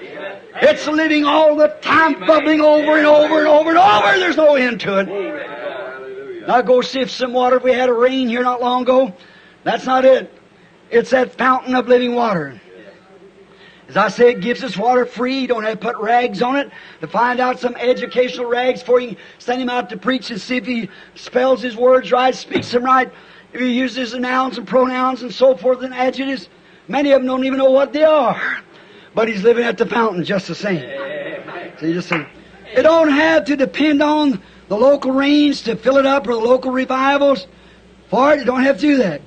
It's living all the time, bubbling over and over and over and over. There's no end to it. Now go sift some water. We had a rain here not long ago. That's not it. It's that fountain of living water. As I say, it gives us water free. You don't have to put rags on it to find out some educational rags before you send him out to preach and see if he spells his words right, speaks them right, if he uses nouns and pronouns and so forth and adjectives. Many of them don't even know what they are. But he's living at the fountain just the same. So you just say, it don't have to depend on the local rains to fill it up or the local revivals. For it, you don't have to do that.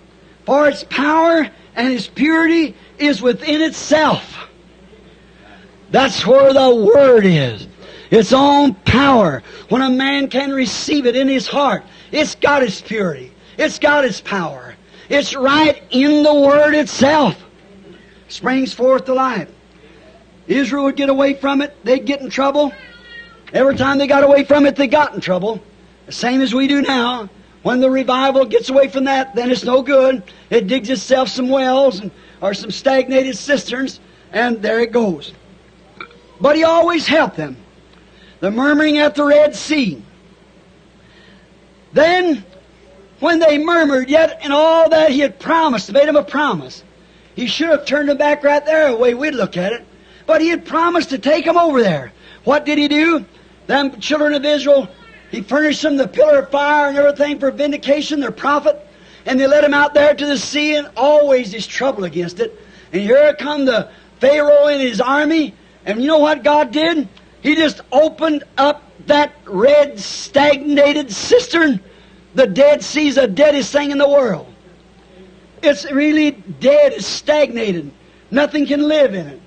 For its power and its purity is within itself. That's where the Word is. Its own power. When a man can receive it in his heart, it's got its purity. It's got its power. It's right in the Word itself. Springs forth to life. Israel would get away from it, they'd get in trouble. Every time they got away from it, they got in trouble. The same as we do now. When the revival gets away from that, then it's no good. It digs itself some wells and, or some stagnated cisterns, and there it goes. But he always helped them. The murmuring at the Red Sea. Then, when they murmured, yet in all that he had promised, made them a promise, he should have turned them back right there, the way we'd look at it. But he had promised to take them over there. What did he do? Them children of Israel, he furnished them the pillar of fire and everything for vindication, their prophet, and they led him out there to the sea, and always there's trouble against it. And here come the Pharaoh and his army, and you know what God did? He just opened up that red, stagnated cistern. The Dead Sea's the deadest thing in the world. It's really dead, it's stagnated. Nothing can live in it.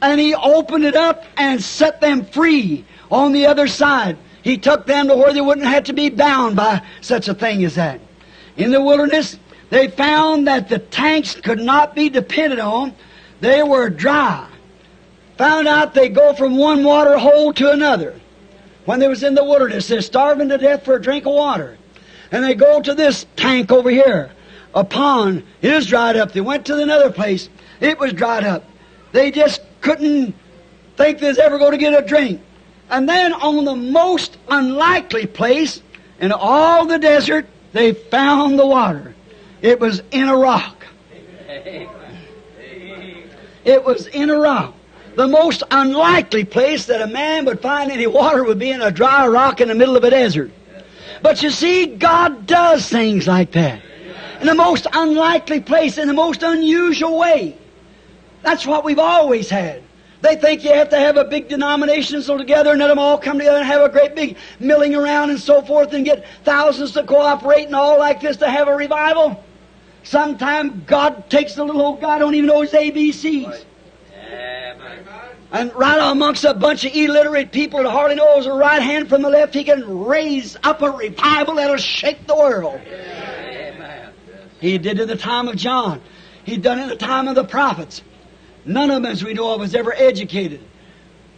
And he opened it up and set them free on the other side. He took them to where they wouldn't have to be bound by such a thing as that. In the wilderness, they found that the tanks could not be depended on. They were dry. Found out they go from one water hole to another. When they was in the wilderness, they're starving to death for a drink of water. And they go to this tank over here, a pond. It is dried up. They went to another place. It was dried up. They just couldn't think they was ever going to get a drink. And then on the most unlikely place in all the desert, they found the water. It was in a rock. It was in a rock. The most unlikely place that a man would find any water would be in a dry rock in the middle of a desert. But you see, God does things like that. In the most unlikely place, in the most unusual way. That's what we've always had. They think you have to have a big denomination so together and let them all come together and have a great big milling around and so forth and get thousands to cooperate and all like this to have a revival. Sometime God takes the little old guy don't even know his ABCs. And right amongst a bunch of illiterate people that hardly knows the right hand from the left, he can raise up a revival that'll shake the world. He did in the time of John. He done it in the time of the prophets. None of them, as we know of, was ever educated.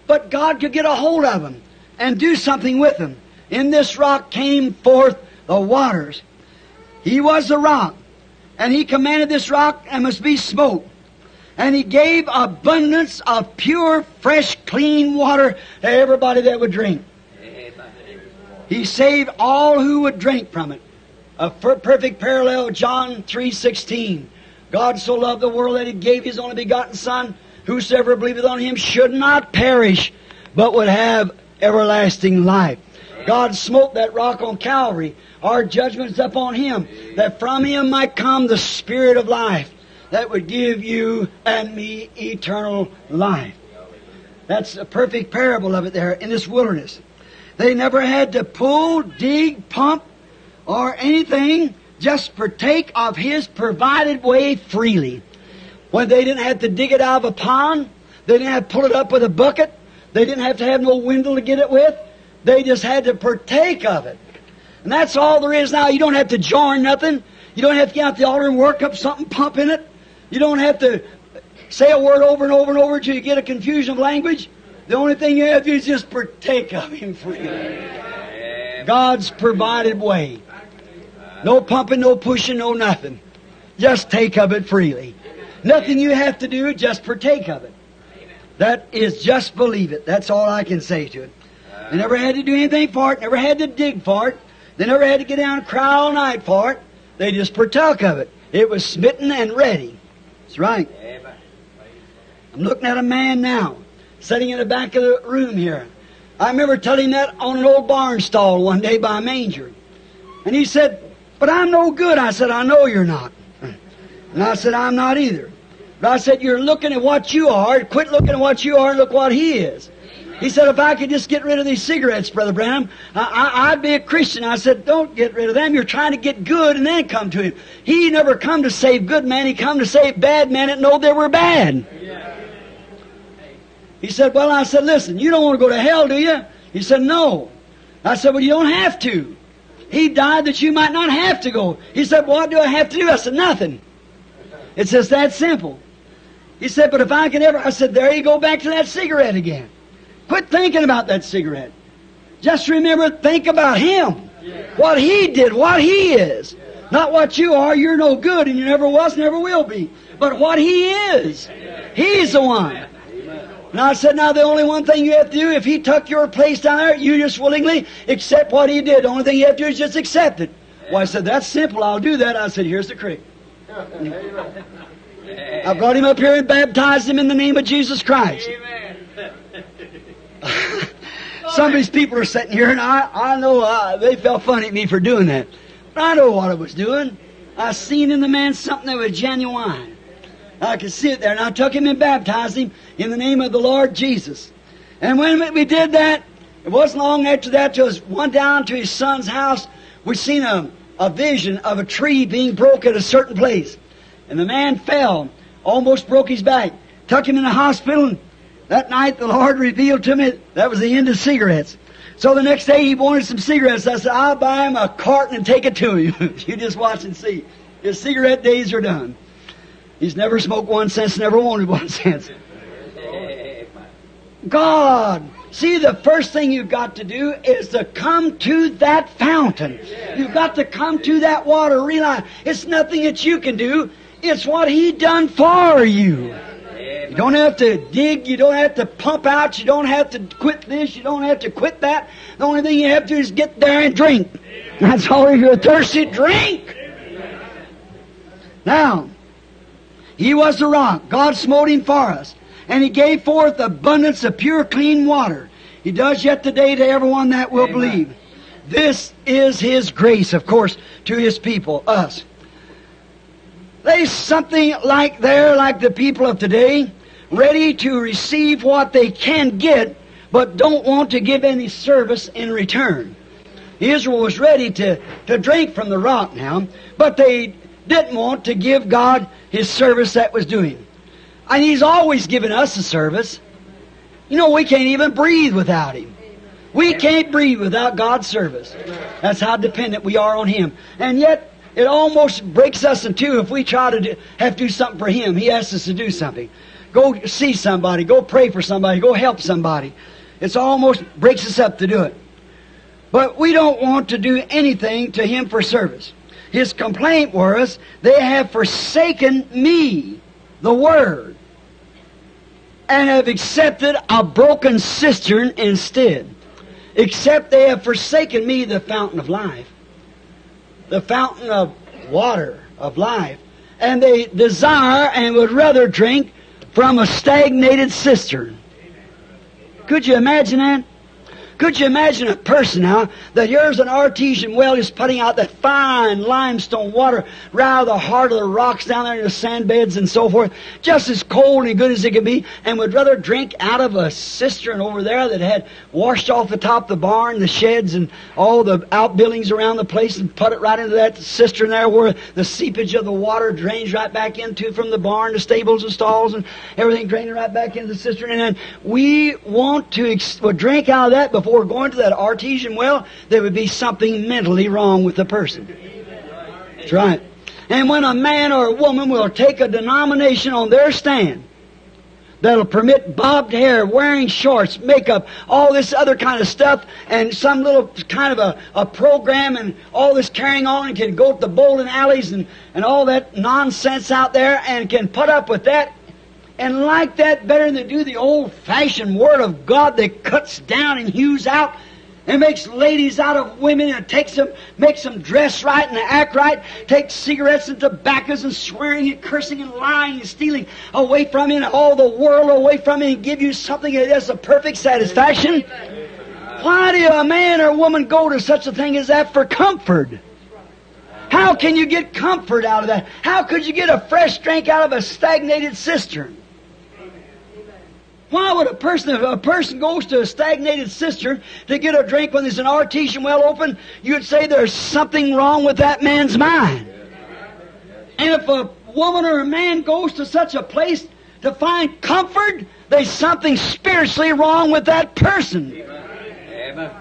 But God could get a hold of them and do something with them. In this rock came forth the waters. He was the rock. And he commanded this rock and must be smote. And he gave abundance of pure, fresh, clean water to everybody that would drink. He saved all who would drink from it. A perfect parallel, John 3.16. God so loved the world that he gave his only begotten Son. Whosoever believeth on him should not perish, but would have everlasting life. God smote that rock on Calvary. Our judgment's up on him, that from him might come the Spirit of life that would give you and me eternal life. That's a perfect parable of it there in this wilderness. They never had to pull, dig, pump, or anything. Just partake of His provided way freely. When they didn't have to dig it out of a pond, they didn't have to pull it up with a bucket. They didn't have to have no window to get it with. They just had to partake of it. And that's all there is now. You don't have to join nothing. You don't have to get out the altar and work up something, pump in it. You don't have to say a word over and over and over until you get a confusion of language. The only thing you have to do is just partake of Him freely. God's provided way. No pumping, no pushing, no nothing. Just take of it freely. Nothing you have to do, just partake of it. That is just believe it. That's all I can say to it. They never had to do anything for it, never had to dig for it. They never had to get down and cry all night for it. They just partook of it. It was smitten and ready. That's right. I'm looking at a man now, sitting in the back of the room here. I remember telling that on an old barn stall one day by a manger. And he said, But I'm no good. I said, I know you're not. And I said, I'm not either. But I said, You're looking at what you are. Quit looking at what you are and look what he is. He said, If I could just get rid of these cigarettes, Brother Branham, I, would be a Christian. I said, Don't get rid of them. You're trying to get good and then come to him. He never come to save good men. He come to save bad men that know they were bad. He said, Well, I said, Listen, you don't want to go to hell, do you? He said, No. I said, Well, you don't have to. He died that you might not have to go. He said, What do I have to do? I said, Nothing. It's just that simple. He said, But if I can ever, I said, There you go back to that cigarette again. Quit thinking about that cigarette. Just remember, think about Him. What He did, what He is. Not what you are, you're no good, and you never was, never will be. But what He is. He's the one. And I said, now the only one thing you have to do, if He took your place down there, you just willingly accept what He did. The only thing you have to do is just accept it. Well, I said, that's simple, I'll do that. I said, here's the creek. I brought him up here and baptized him in the name of Jesus Christ. *laughs* Some of these people are sitting here, and I, I know uh, they felt funny at me for doing that. But I know what I was doing. I seen in the man something that was genuine. I could see it there, and I took him and baptized him in the name of the Lord Jesus. And when we did that, it wasn't long after that till we went down to his son's house. We seen a, a vision of a tree being broke at a certain place. And the man fell, almost broke his back. Took him in the hospital, and that night the Lord revealed to me that was the end of cigarettes. So the next day he wanted some cigarettes. I said, I'll buy him a carton and take it to him. *laughs* you just watch and see. His cigarette days are done. He's never smoked one since, never wanted one *laughs* since. God. See, the first thing you've got to do is to come to that fountain. You've got to come to that water. Realize it's nothing that you can do. It's what He done for you. You don't have to dig, you don't have to pump out, you don't have to quit this, you don't have to quit that. The only thing you have to do is get there and drink. That's all you're thirsty, drink. Now, he was the rock. God smote him for us. And he gave forth abundance of pure, clean water. He does yet today to everyone that will Amen. believe. This is his grace, of course, to his people, us. There's something like there, like the people of today, ready to receive what they can get, but don't want to give any service in return. Israel was ready to, to drink from the rock now, but they didn't want to give God his service that was doing. And he's always given us a service. You know, we can't even breathe without him. We can't breathe without God's service. That's how dependent we are on him. And yet, it almost breaks us in two if we try to do, have to do something for him. He asks us to do something. Go see somebody. Go pray for somebody. Go help somebody. It's almost breaks us up to do it. But we don't want to do anything to Him for service. His complaint was, they have forsaken me, the Word, and have accepted a broken cistern instead. Except they have forsaken me, the fountain of life, the fountain of water of life, and they desire and would rather drink from a stagnated cistern. Could you imagine that? Could you imagine a person now that here's an artesian well is putting out that fine limestone water right out of the heart of the rocks down there in the sand beds and so forth, just as cold and good as it can be, and would rather drink out of a cistern over there that had washed off the top of the barn, the sheds, and all the outbuildings around the place, and put it right into that cistern there where the seepage of the water drains right back into from the barn, the stables and stalls, and everything draining right back into the cistern. And then we want to ex- drink out of that before going to that artesian well, there would be something mentally wrong with the person. That's right. And when a man or a woman will take a denomination on their stand that'll permit bobbed hair, wearing shorts, makeup, all this other kind of stuff, and some little kind of a, a program and all this carrying on and can go to the bowling alleys and, and all that nonsense out there and can put up with that and like that better than they do the old fashioned Word of God that cuts down and hews out and makes ladies out of women and takes them, makes them dress right and act right, takes cigarettes and tobaccos and swearing and cursing and lying and stealing away from you and all the world away from you and give you something that's a perfect satisfaction. Why do a man or woman go to such a thing as that for comfort? How can you get comfort out of that? How could you get a fresh drink out of a stagnated cistern? Why would a person, if a person goes to a stagnated cistern to get a drink when there's an artesian well open, you'd say there's something wrong with that man's mind. And if a woman or a man goes to such a place to find comfort, there's something spiritually wrong with that person.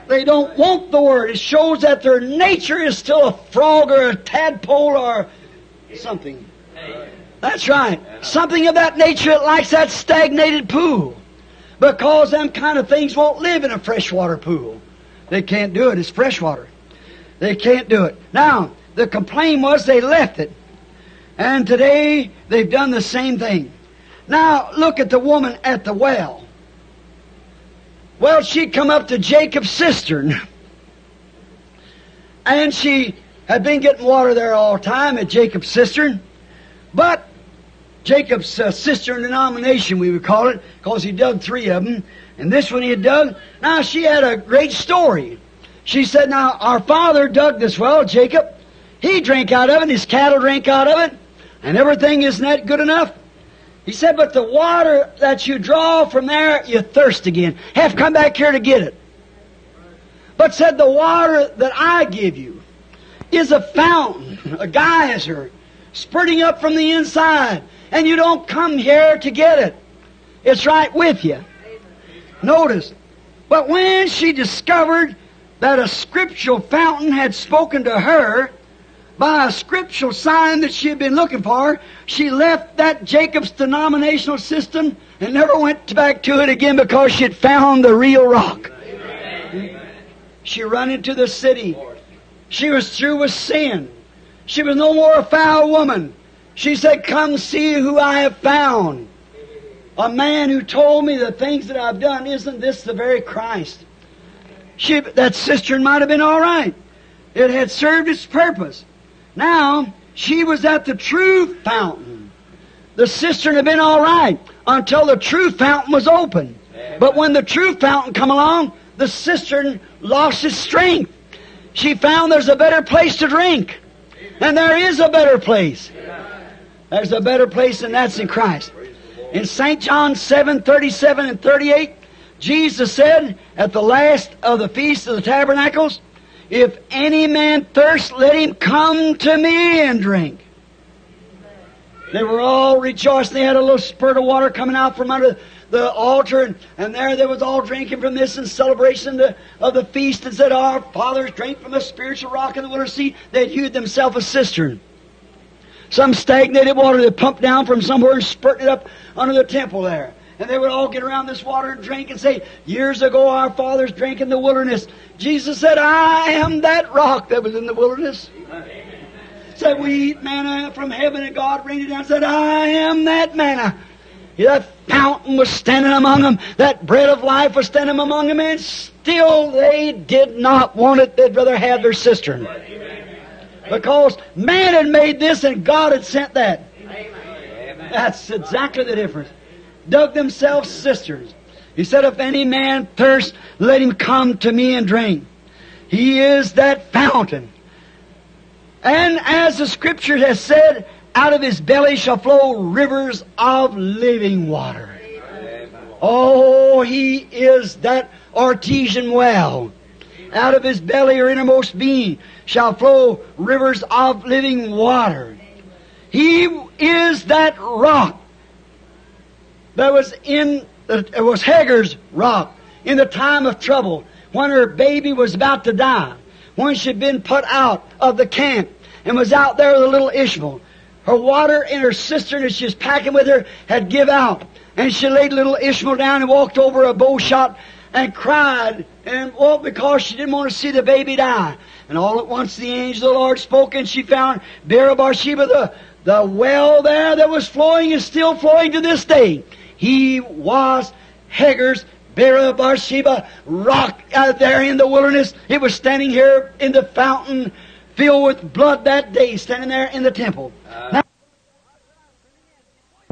They don't want the Word. It shows that their nature is still a frog or a tadpole or something. That's right. Something of that nature that likes that stagnated pool. Because them kind of things won't live in a freshwater pool. They can't do it. It's freshwater. They can't do it. Now, the complaint was they left it. And today they've done the same thing. Now, look at the woman at the well. Well, she'd come up to Jacob's cistern. And she had been getting water there all the time at Jacob's cistern. But Jacob's uh, cistern denomination, we would call it, because he dug three of them. And this one he had dug. Now, she had a great story. She said, Now, our father dug this well, Jacob. He drank out of it, his cattle drank out of it, and everything isn't that good enough? He said, But the water that you draw from there, you thirst again. Have come back here to get it. But said, The water that I give you is a fountain, a geyser, spurting up from the inside and you don't come here to get it. It's right with you. Notice. But when she discovered that a scriptural fountain had spoken to her by a scriptural sign that she had been looking for, she left that Jacob's denominational system and never went back to it again because she had found the real rock. She run into the city. She was through with sin. She was no more a foul woman. She said, Come see who I have found. A man who told me the things that I've done, isn't this the very Christ? She, that cistern might have been all right. It had served its purpose. Now, she was at the true fountain. The cistern had been all right until the true fountain was open. But when the true fountain come along, the cistern lost its strength. She found there's a better place to drink. And there is a better place. There's a better place, than that's in Christ. In St. John 7 37 and 38, Jesus said at the last of the Feast of the Tabernacles, If any man thirst, let him come to me and drink. They were all rejoicing. They had a little spurt of water coming out from under the altar, and, and there they was all drinking from this in celebration of the, of the feast, and said, Our fathers drank from the spiritual rock in the wilderness sea. They had hewed themselves a cistern. Some stagnated water they pumped down from somewhere and spurted it up under the temple there. And they would all get around this water and drink and say, Years ago our fathers drank in the wilderness. Jesus said, I am that rock that was in the wilderness. Said, We eat manna from heaven and God rained it down. Said, I am that manna. That fountain was standing among them. That bread of life was standing among them. And still they did not want it. They'd rather have their cistern. Because man had made this and God had sent that. That's exactly the difference. Dug themselves cisterns. He said, If any man thirst, let him come to me and drink. He is that fountain. And as the scripture has said, out of his belly shall flow rivers of living water. Oh, he is that artesian well. Out of his belly or innermost being shall flow rivers of living water. He is that rock that was in it was Hagar's rock in the time of trouble when her baby was about to die, when she'd been put out of the camp and was out there with a little Ishmael. Her water in her cistern that she was packing with her had give out. And she laid little Ishmael down and walked over a bow shot and cried. And well, because she didn't want to see the baby die. And all at once the angel of the Lord spoke and she found Beer of Bathsheba, the, the well there that was flowing is still flowing to this day. He was Hagar's Beer of Bathsheba rock out there in the wilderness. It was standing here in the fountain filled with blood that day, standing there in the temple. Uh. now,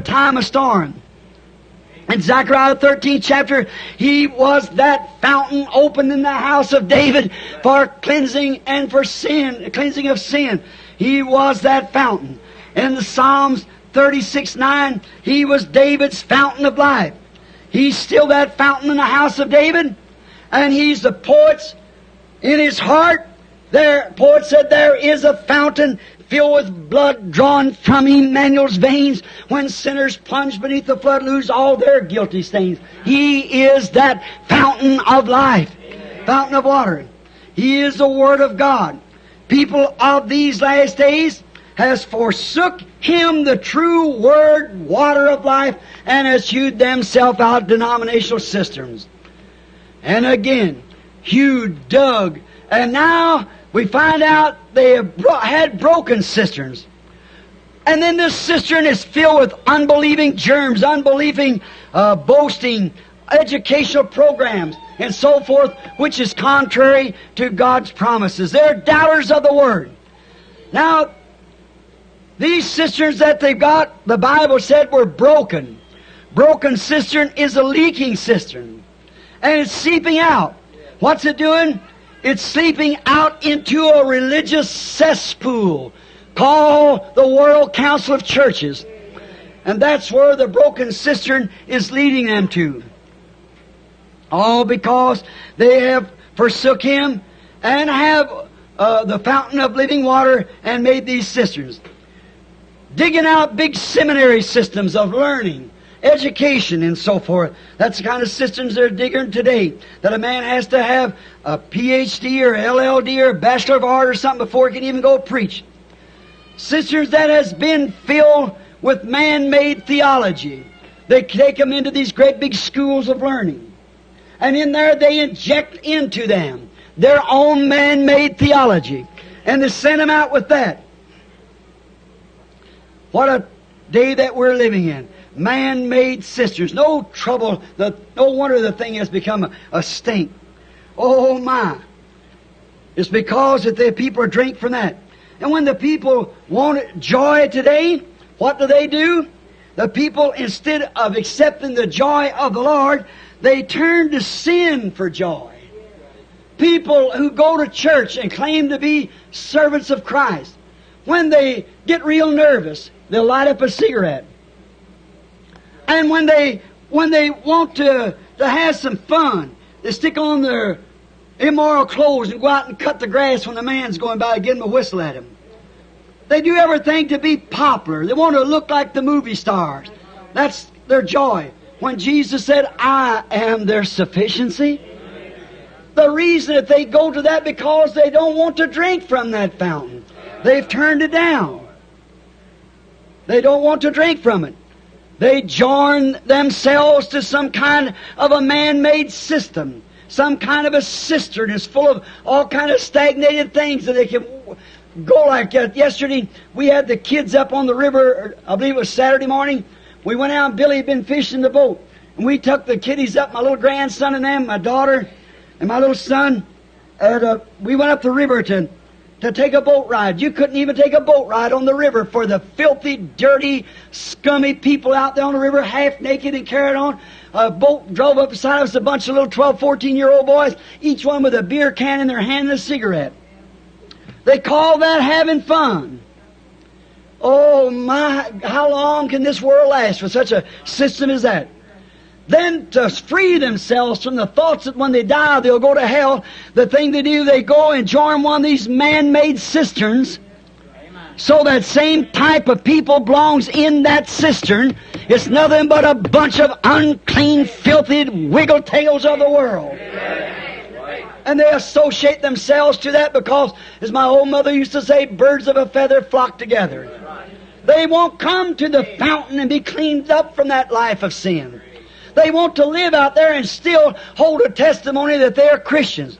time of storm. In Zechariah 13 chapter, he was that fountain opened in the house of David for cleansing and for sin, cleansing of sin. He was that fountain. In the Psalms 36 9, he was David's fountain of life. He's still that fountain in the house of David, and he's the poet's in his heart. There, poet said, there is a fountain filled with blood drawn from Emmanuel's veins. When sinners plunge beneath the flood, lose all their guilty stains. He is that fountain of life, fountain of water. He is the Word of God. People of these last days has forsook him, the true Word, water of life, and has hewed themselves out denominational systems. And again, hewed, dug, and now we find out they have bro- had broken cisterns. And then this cistern is filled with unbelieving germs, unbelieving, uh, boasting, educational programs, and so forth, which is contrary to God's promises. They're doubters of the Word. Now, these cisterns that they've got, the Bible said were broken. Broken cistern is a leaking cistern. And it's seeping out. What's it doing? It's sleeping out into a religious cesspool called the World Council of Churches. And that's where the broken cistern is leading them to. All because they have forsook Him and have uh, the fountain of living water and made these cisterns. Digging out big seminary systems of learning education and so forth. That's the kind of systems they're digging today. That a man has to have a PhD or LLD or Bachelor of Art or something before he can even go preach. Systems that has been filled with man-made theology. They take them into these great big schools of learning. And in there they inject into them their own man-made theology. And they send them out with that. What a day that we're living in man-made cisterns. No trouble. The, no wonder the thing has become a, a stink. Oh my! It's because that the people drink from that. And when the people want joy today, what do they do? The people, instead of accepting the joy of the Lord, they turn to sin for joy. People who go to church and claim to be servants of Christ, when they get real nervous, they'll light up a cigarette. And when they when they want to to have some fun, they stick on their immoral clothes and go out and cut the grass when the man's going by and give a whistle at him. They do everything to be popular. They want to look like the movie stars. That's their joy. When Jesus said, I am their sufficiency, the reason that they go to that because they don't want to drink from that fountain. They've turned it down. They don't want to drink from it. They join themselves to some kind of a man-made system. Some kind of a cistern is full of all kind of stagnated things that they can go like that. Yesterday, we had the kids up on the river, I believe it was Saturday morning. We went out and Billy had been fishing the boat. And we took the kiddies up, my little grandson and them, my daughter, and my little son. And uh, we went up the river to to take a boat ride. You couldn't even take a boat ride on the river for the filthy, dirty, scummy people out there on the river, half naked and carried on. a boat drove up beside us, a bunch of little 12, 14 year old boys, each one with a beer can in their hand and a cigarette. They call that having fun. Oh my, how long can this world last with such a system as that? Then to free themselves from the thoughts that when they die they'll go to hell, the thing they do, they go and join one of these man-made cisterns. So that same type of people belongs in that cistern. It's nothing but a bunch of unclean, filthy wiggle tails of the world. And they associate themselves to that because, as my old mother used to say, birds of a feather flock together. They won't come to the fountain and be cleaned up from that life of sin. They want to live out there and still hold a testimony that they're Christians.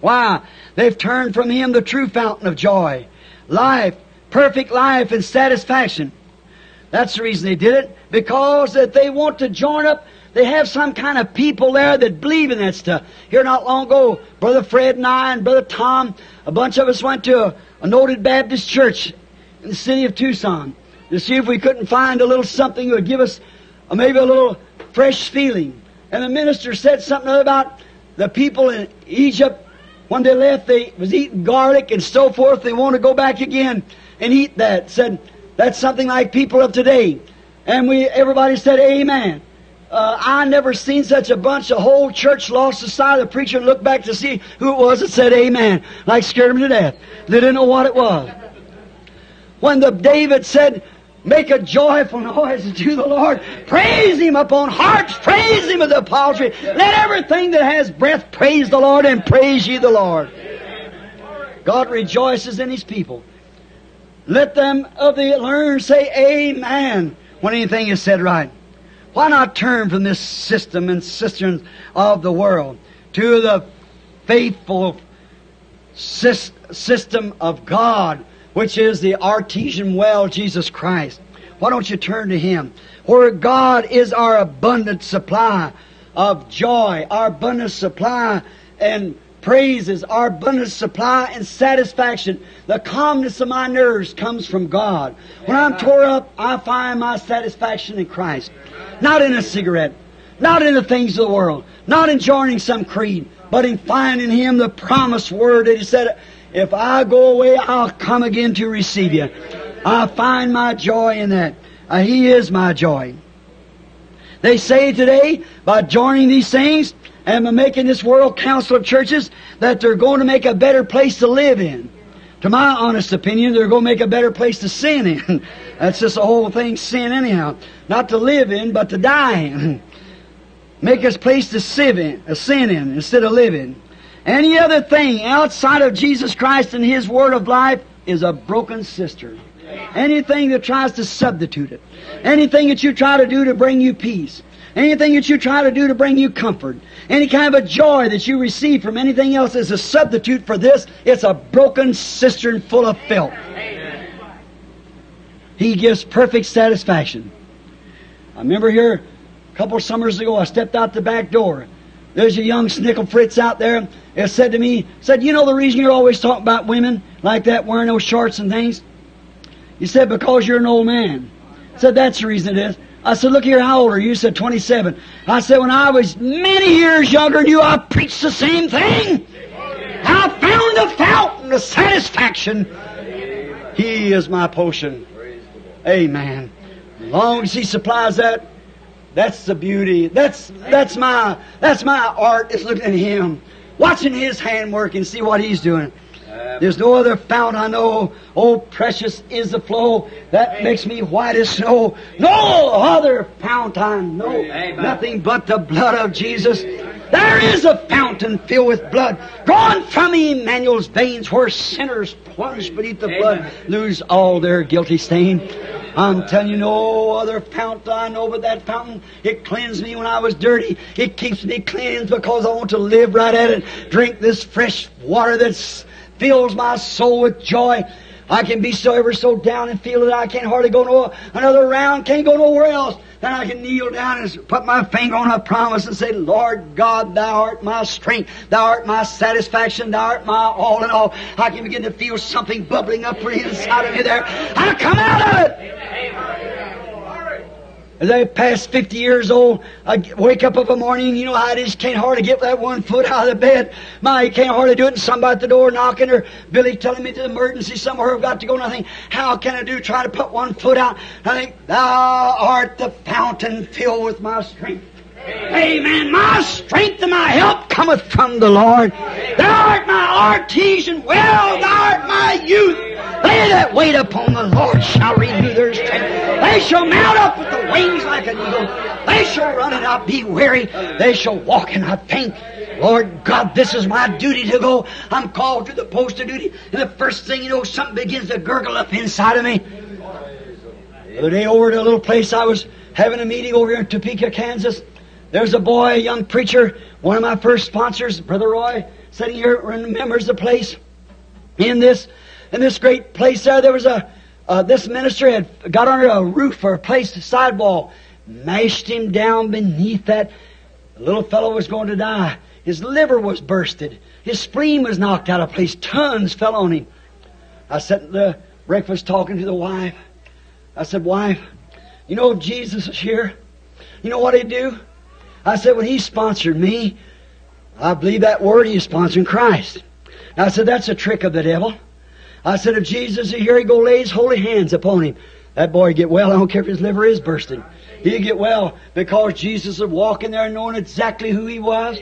Why? They've turned from Him the true fountain of joy, life, perfect life and satisfaction. That's the reason they did it, because that they want to join up. They have some kind of people there that believe in that stuff. Here not long ago, Brother Fred and I and Brother Tom, a bunch of us went to a, a noted Baptist church in the city of Tucson to see if we couldn't find a little something that would give us uh, maybe a little fresh feeling. And the minister said something about the people in Egypt when they left, they was eating garlic and so forth. They want to go back again and eat that. Said that's something like people of today. And we everybody said Amen. Uh, I never seen such a bunch. The whole church lost the sight the preacher looked back to see who it was that said Amen. Like scared them to death. They didn't know what it was. When the David said, Make a joyful noise to the Lord. Praise Him upon harps. Praise Him with the psaltery. Let everything that has breath praise the Lord and praise ye the Lord. God rejoices in His people. Let them of the learned say Amen when anything is said right. Why not turn from this system and cisterns of the world to the faithful system of God which is the artesian well, Jesus Christ. Why don't you turn to Him? Where God is our abundant supply of joy, our abundant supply and praises, our abundant supply and satisfaction. The calmness of my nerves comes from God. When I'm tore up, I find my satisfaction in Christ. Not in a cigarette, not in the things of the world, not in joining some creed, but in finding Him the promised word that He said, if I go away, I'll come again to receive you. I find my joy in that. Uh, he is my joy. They say today, by joining these things and by making this world council of churches, that they're going to make a better place to live in. To my honest opinion, they're going to make a better place to sin in. *laughs* That's just the whole thing, sin anyhow. Not to live in, but to die in. *laughs* Make us place to sin in, a sin in instead of living. Any other thing outside of Jesus Christ and His Word of life is a broken cistern. Anything that tries to substitute it. Anything that you try to do to bring you peace. Anything that you try to do to bring you comfort. Any kind of a joy that you receive from anything else is a substitute for this. It's a broken cistern full of filth. He gives perfect satisfaction. I remember here a couple summers ago, I stepped out the back door. There's a young snickle fritz out there that said to me, said, you know the reason you're always talking about women like that wearing those shorts and things? He said, because you're an old man. I said, that's the reason it is. I said, look here, how old are you? You said 27. I said, when I was many years younger than you, I preached the same thing. I found the fountain of satisfaction. He is my potion. Amen. As long as He supplies that, that's the beauty. That's that's my that's my art is looking at him, watching his handwork and see what he's doing. There's no other fount I know. Oh, precious is the flow that makes me white as snow. No other fount I know. Nothing but the blood of Jesus. There is a fountain filled with blood, drawn from Emmanuel's veins, where sinners plunge beneath the blood, lose all their guilty stain. I'm telling you, no other fountain I know but that fountain. It cleansed me when I was dirty. It keeps me cleansed because I want to live right at it. Drink this fresh water that fills my soul with joy. I can be so ever so down and feel that I can't hardly go no another round, can't go nowhere else. Then I can kneel down and put my finger on a promise and say, Lord God, Thou art my strength, Thou art my satisfaction, Thou art my all in all. I can begin to feel something bubbling up from inside of me there. I come out of it. I pass 50 years old, I wake up of a morning, you know how it is, can't hardly get that one foot *laughs* out of the bed. My, can't hardly do it, and somebody at the door knocking, or Billy telling me to emergency somewhere I've got to go, and I think, how can I do, try to put one foot out? I think, thou art the fountain filled with my strength. Amen. My strength and my help cometh from the Lord. Thou art my artesian well, thou art my youth. They that wait upon the Lord shall renew their strength. They shall mount up with the wings like an eagle. They shall run and not be weary. They shall walk and not faint. Lord God, this is my duty to go. I'm called to the post of duty. And the first thing you know, something begins to gurgle up inside of me. The other day over at a little place I was having a meeting over in Topeka, Kansas. There's a boy, a young preacher, one of my first sponsors, Brother Roy, sitting here remembers the place. In this, in this great place there, there was a, uh, this minister had got under a roof or a place, a sidewall, mashed him down beneath that. The little fellow was going to die. His liver was bursted. His spleen was knocked out of place. Tons fell on him. I sat at the breakfast talking to the wife. I said, wife, you know Jesus is here, you know what he'd do? I said, when he sponsored me, I believe that word he is sponsoring Christ. I said, that's a trick of the devil. I said, if Jesus is here, he go lay his holy hands upon him. That boy get well. I don't care if his liver is bursting. He'd get well because Jesus would walk in there knowing exactly who he was.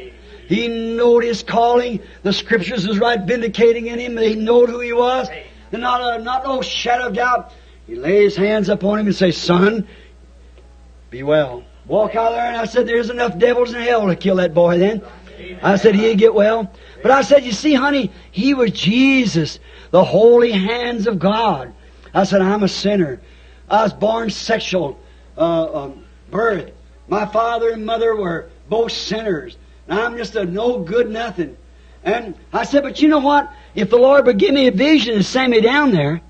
He knowed his calling. The scriptures was right vindicating in him. He knowed who he was. And not, a, not no shadow of doubt. He lay his hands upon him and say, son, be well. Walk out there and I said, there's enough devils in hell to kill that boy then. I said, he'd get well. But I said, you see, honey, he was Jesus, the holy hands of God. I said, I'm a sinner. I was born sexual uh, um, birth. My father and mother were both sinners. And I'm just a no good nothing. And I said, but you know what? If the Lord would give me a vision and send me down there,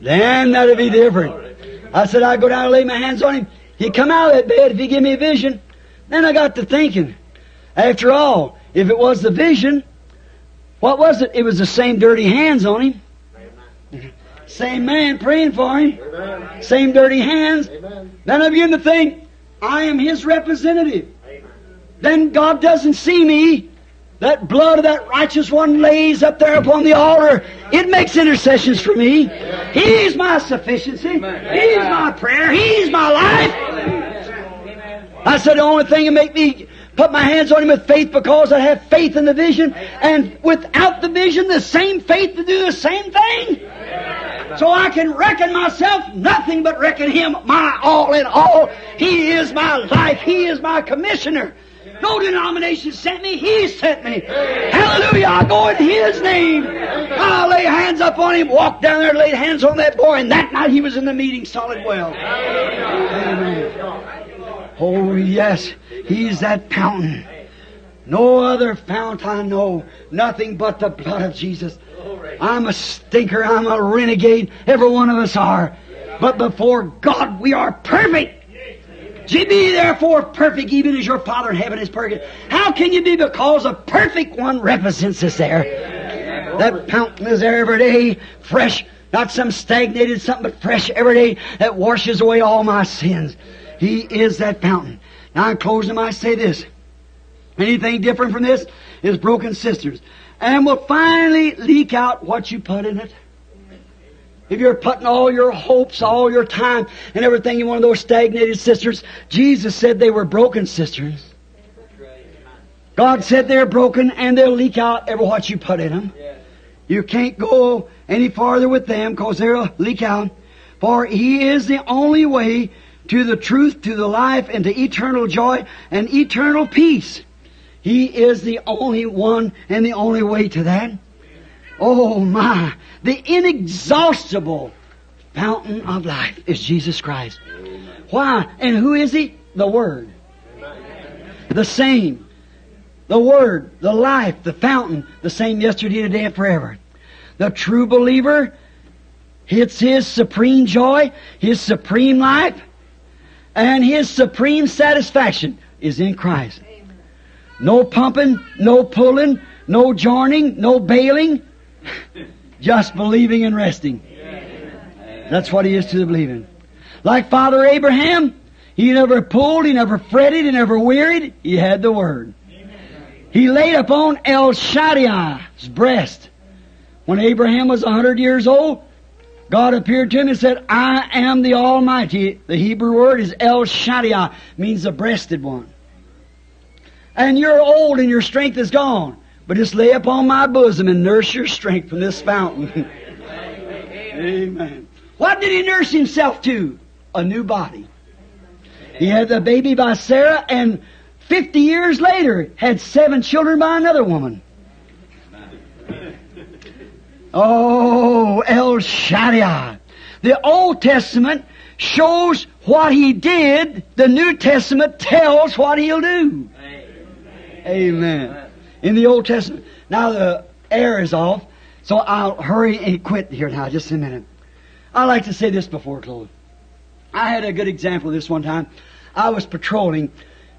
then that'd be different. I said, I'd go down and lay my hands on him. He'd come out of that bed if he give me a vision. Then I got to thinking, after all, if it was the vision, what was it? It was the same dirty hands on him. Same man praying for him. Same dirty hands. Then I begin to think, I am his representative. Then God doesn't see me. That blood of that righteous one lays up there upon the altar. It makes intercessions for me. He's my sufficiency. He's my prayer. He's my life. I said the only thing that make me put my hands on him with faith because I have faith in the vision. And without the vision, the same faith to do the same thing. So I can reckon myself nothing but reckon him my all in all. He is my life. He is my commissioner. No denomination sent me. He sent me. Hallelujah. I go in His name. I lay hands up on him, walk down there, laid hands on that boy, and that night he was in the meeting solid well. Amen. Oh, yes. He's that fountain. No other fount I know. Nothing but the blood of Jesus. I'm a stinker. I'm a renegade. Every one of us are. But before God, we are perfect. Be therefore perfect, even as your Father in heaven is perfect. How can you be? Because a perfect one represents us there. That fountain is there every day, fresh, not some stagnated something, but fresh every day that washes away all my sins. He is that fountain. Now, in closing, I say this. Anything different from this is broken cisterns. And will finally leak out what you put in it. If you're putting all your hopes, all your time, and everything in one of those stagnated cisterns, Jesus said they were broken cisterns. God said they're broken and they'll leak out every what you put in them. You can't go any farther with them because they'll leak out. For He is the only way to the truth, to the life, and to eternal joy and eternal peace. He is the only one and the only way to that. Oh my, the inexhaustible fountain of life is Jesus Christ. Why? And who is He? The Word. The same. The Word, the life, the fountain, the same yesterday, today, and forever. The true believer, it's his supreme joy, his supreme life, and his supreme satisfaction is in Christ. No pumping, no pulling, no joining, no bailing, *laughs* just believing and resting. That's what he is to the believing. Like Father Abraham, He never pulled, he never fretted, he never wearied. He had the Word. He laid upon El Shaddai's breast. When Abraham was a hundred years old, God appeared to him and said, I am the Almighty. The Hebrew word is El Shaddai, means the breasted one. And you're old and your strength is gone. But just lay upon my bosom and nurse your strength from this fountain. *laughs* Amen. What did he nurse himself to? A new body. He had the baby by Sarah and 50 years later had seven children by another woman. Oh, El Shaddai. The Old Testament shows what he did. The New Testament tells what he'll do. Amen. In the Old Testament. Now the air is off, so I'll hurry and quit here now, just a minute. I like to say this before close. I had a good example of this one time. I was patrolling,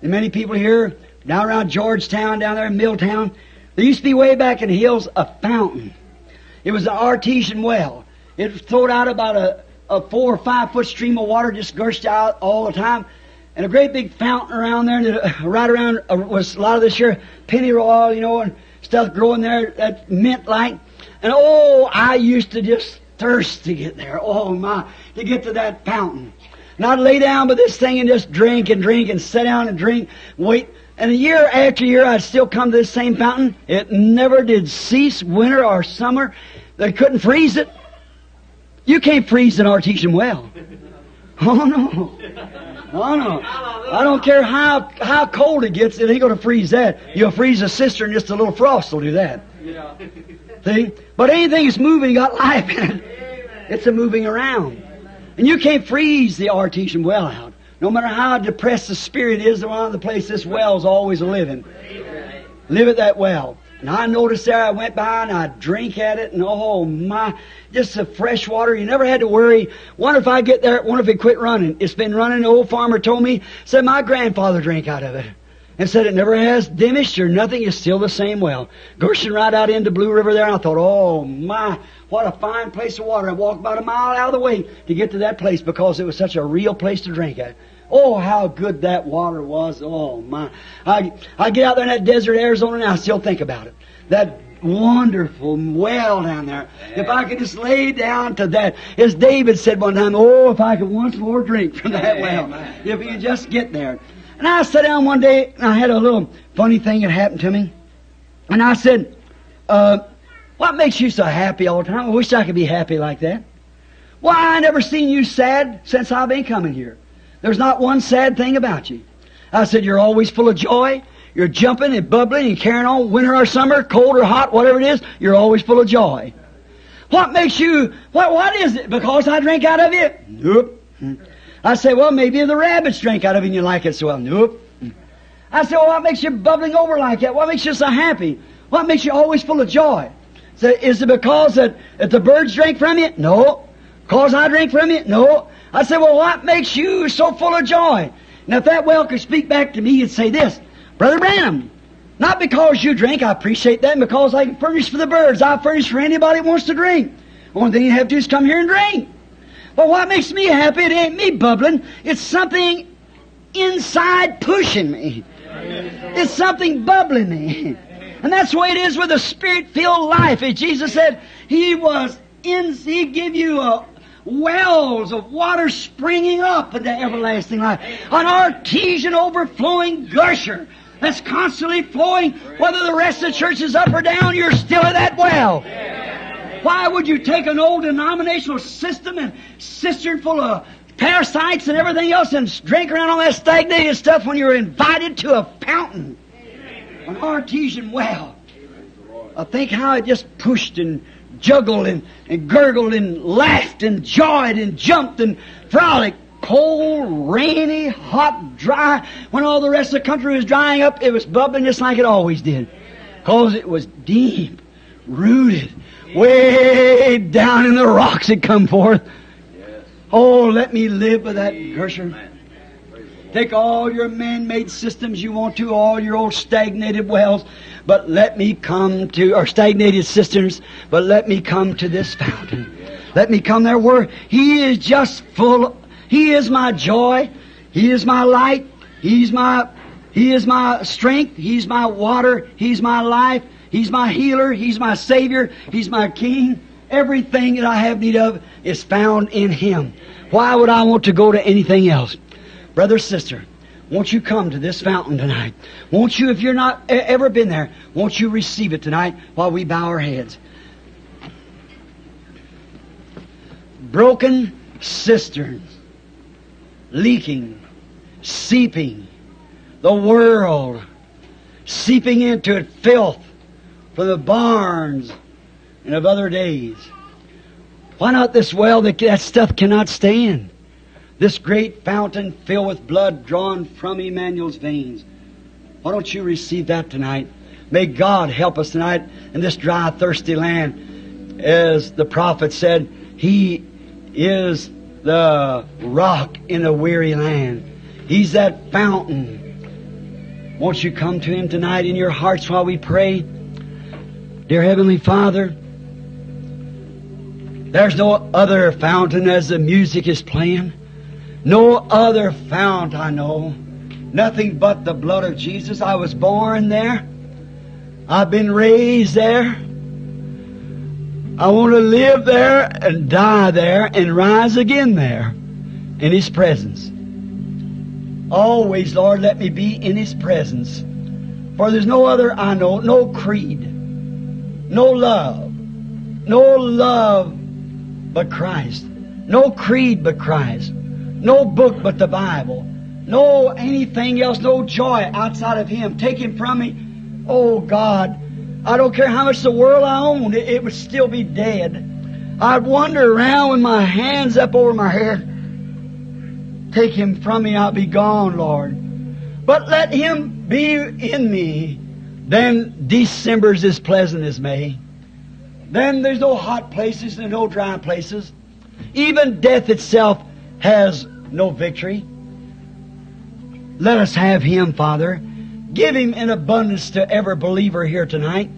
and many people here, down around Georgetown, down there in Milltown, there used to be way back in the hills a fountain. It was an artesian well. It flowed out about a, a four or five foot stream of water, just gushed out all the time. And a great big fountain around there, and it, right around uh, was a lot of this here pennyroyal, you know, and stuff growing there that mint like. And oh, I used to just thirst to get there. Oh my, to get to that fountain. And I'd lay down by this thing and just drink and drink and sit down and drink, wait. And year after year, I'd still come to this same fountain. It never did cease, winter or summer. They couldn't freeze it. You can't freeze an artesian well. Oh no. Oh no. I don't care how, how cold it gets, it ain't gonna freeze that. You'll freeze a cistern, just a little frost will do that. See? But anything that's moving got life in it. It's a moving around. And you can't freeze the artesian well out. No matter how depressed the spirit is, around the place this well's always living. Live at that well. And I noticed there, I went by and I drink at it, and oh my, just the fresh water. You never had to worry. Wonder if I get there, wonder if it quit running. It's been running. The old farmer told me, said my grandfather drank out of it. And said it never has diminished or nothing. It's still the same well. Gushing right out into Blue River there, and I thought, oh my, what a fine place of water. I walked about a mile out of the way to get to that place because it was such a real place to drink at. Oh, how good that water was. Oh, my. I, I get out there in that desert Arizona and I still think about it. That wonderful well down there. If I could just lay down to that. As David said one time, oh, if I could once more drink from that well. If you just get there. And I sat down one day and I had a little funny thing that happened to me. And I said, uh, what makes you so happy all the time? I wish I could be happy like that. Why, I never seen you sad since I've been coming here. There's not one sad thing about you. I said, You're always full of joy. You're jumping and bubbling and carrying on, winter or summer, cold or hot, whatever it is, you're always full of joy. What makes you, what, what is it? Because I drink out of it? Nope. I say, well, maybe the rabbits drink out of it and you like it so well. Nope. I say, well, what makes you bubbling over like that? What makes you so happy? What makes you always full of joy? So is it because that, that the birds drink from you? No. Because I drink from it? No. I said, well, what makes you so full of joy? Now, if that well could speak back to me he'd say this, Brother Branham, not because you drink, I appreciate that, because I can furnish for the birds, I furnish for anybody who wants to drink. Only thing you have to do is come here and drink. But what makes me happy, it ain't me bubbling, it's something inside pushing me. It's something bubbling me. And that's the way it is with a spirit-filled life. As Jesus said, He was in, He give you a, wells of water springing up into everlasting life. An artesian overflowing gusher that's constantly flowing, whether the rest of the church is up or down, you're still at that well. Why would you take an old denominational system and cistern full of parasites and everything else and drink around all that stagnated stuff when you're invited to a fountain? An artesian well. I think how it just pushed and juggled and, and gurgled and laughed and joyed and jumped and frolicked. Cold, rainy, hot, dry. When all the rest of the country was drying up, it was bubbling just like it always did. Cause it was deep, rooted, way down in the rocks it come forth. Oh, let me live with that gusher. Take all your man-made systems you want to, all your old stagnated wells, but let me come to, or stagnated systems, but let me come to this fountain. Let me come there where He is just full, He is my joy. He is my light. He's my, He is my strength. He's my water. He's my life. He's my healer. He's my Savior. He's my King. Everything that I have need of is found in Him. Why would I want to go to anything else? Brother, sister, won't you come to this fountain tonight? Won't you, if you're not ever been there, won't you receive it tonight while we bow our heads? Broken cisterns, leaking, seeping, the world seeping into it, filth from the barns and of other days. Why not this well that that stuff cannot stay in? This great fountain filled with blood drawn from Emmanuel's veins. Why don't you receive that tonight? May God help us tonight in this dry, thirsty land. As the prophet said, He is the rock in a weary land. He's that fountain. Won't you come to Him tonight in your hearts while we pray? Dear Heavenly Father, there's no other fountain as the music is playing. No other fount I know. Nothing but the blood of Jesus. I was born there. I've been raised there. I want to live there and die there and rise again there in His presence. Always, Lord, let me be in His presence. For there's no other I know, no creed, no love, no love but Christ, no creed but Christ, no book but the Bible, no anything else, no joy outside of Him. Take Him from me. Oh God, I don't care how much the world I owned, it, it would still be dead. I'd wander around with my hands up over my head. Take Him from me, I'll be gone, Lord. But let Him be in me. Then December's as pleasant as May. Then there's no hot places and no dry places. Even death itself has no victory. Let us have Him, Father. Give Him in abundance to every believer here tonight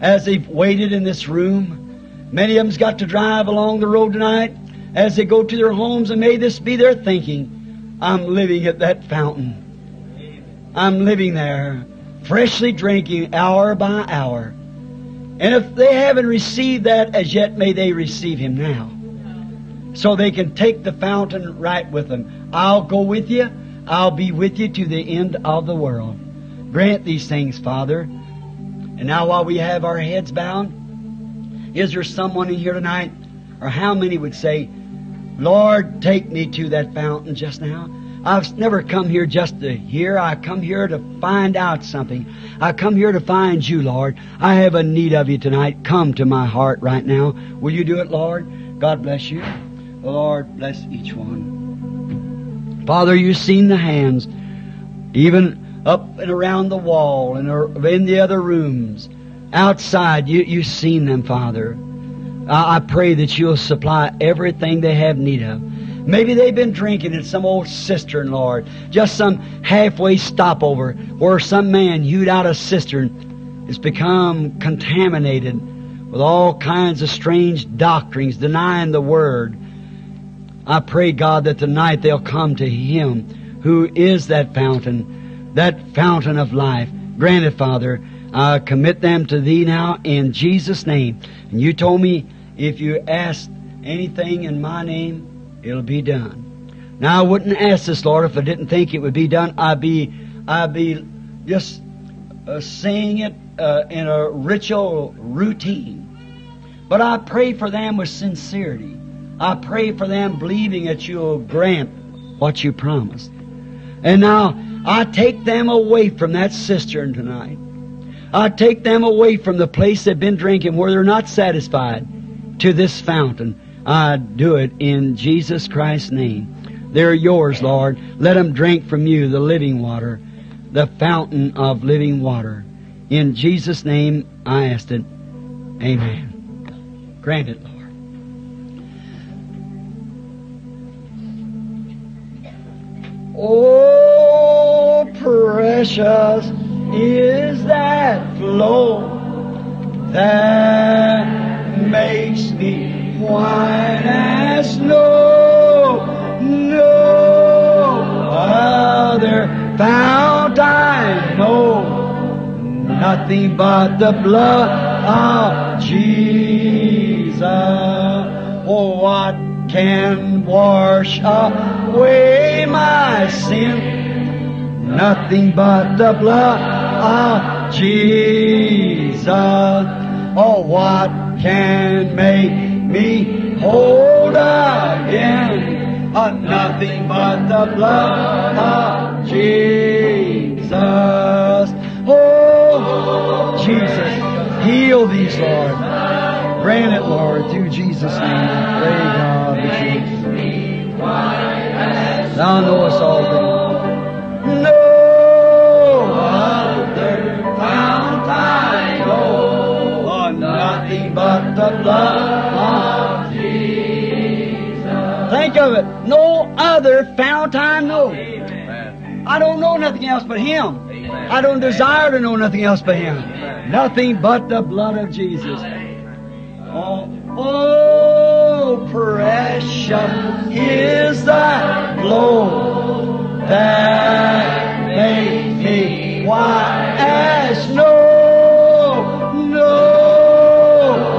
as they've waited in this room. Many of them's got to drive along the road tonight as they go to their homes, and may this be their thinking. I'm living at that fountain. I'm living there, freshly drinking hour by hour. And if they haven't received that as yet, may they receive Him now. So they can take the fountain right with them. I'll go with you. I'll be with you to the end of the world. Grant these things, Father. And now while we have our heads bowed, is there someone in here tonight, or how many would say, Lord, take me to that fountain just now? I've never come here just to hear. I come here to find out something. I come here to find you, Lord. I have a need of you tonight. Come to my heart right now. Will you do it, Lord? God bless you. Lord bless each one. Father, you've seen the hands, even up and around the wall and in the other rooms. Outside, you, you've seen them, Father. I, I pray that you'll supply everything they have need of. Maybe they've been drinking in some old cistern, Lord. Just some halfway stopover where some man hewed out a cistern has become contaminated with all kinds of strange doctrines, denying the Word. I pray, God, that tonight they'll come to Him who is that fountain, that fountain of life. Grant it, Father. I commit them to Thee now in Jesus' name. And you told me if you ask anything in my name, it'll be done. Now I wouldn't ask this, Lord, if I didn't think it would be done. I'd be, I'd be just uh, saying it uh, in a ritual routine. But I pray for them with sincerity. I pray for them believing that you'll grant what you promised. And now I take them away from that cistern tonight. I take them away from the place they've been drinking where they're not satisfied to this fountain. I do it in Jesus Christ's name. They're yours, Lord. Let them drink from you the living water, the fountain of living water. In Jesus' name I ask it. Amen. Grant it, Lord. Oh, precious is that flow that makes me white as snow. No other fount I know nothing but the blood of Jesus. Oh, what can wash away my sin? Nothing but the blood of Jesus. Oh, what can make me whole again? Oh, nothing but the blood of Jesus. Oh, Jesus, heal these, Lord. Grant it, Lord, through Jesus' name. Pray God that. Thou knowest all things. No other fount I know, oh, nothing but the blood of Jesus. Think of it. No other fount I know. I don't know nothing else but Him. I don't desire to know nothing else but Him. Nothing but the blood of Jesus. Oh, oh, precious is thy blow that made me white as snow. No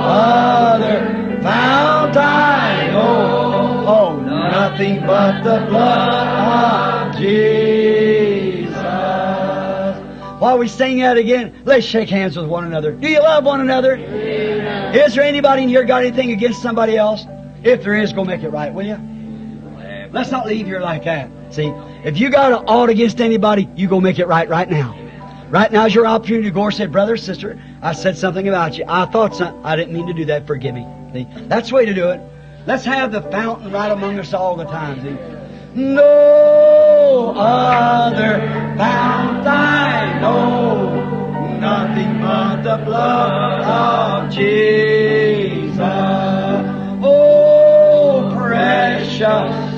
other fount I know. Oh, nothing but the blood of Jesus. While we sing that again, let's shake hands with one another. Do you love one another? Is there anybody in here got anything against somebody else? If there is, go make it right, will you? Let's not leave here like that. See, if you got an ought against anybody, you go make it right right now. Right now is your opportunity to go and say, brother, sister, I said something about you. I thought something. I didn't mean to do that. Forgive me. See, that's the way to do it. Let's have the fountain right among us all the time. See, no other fount I know, nothing but the blood of Jesus.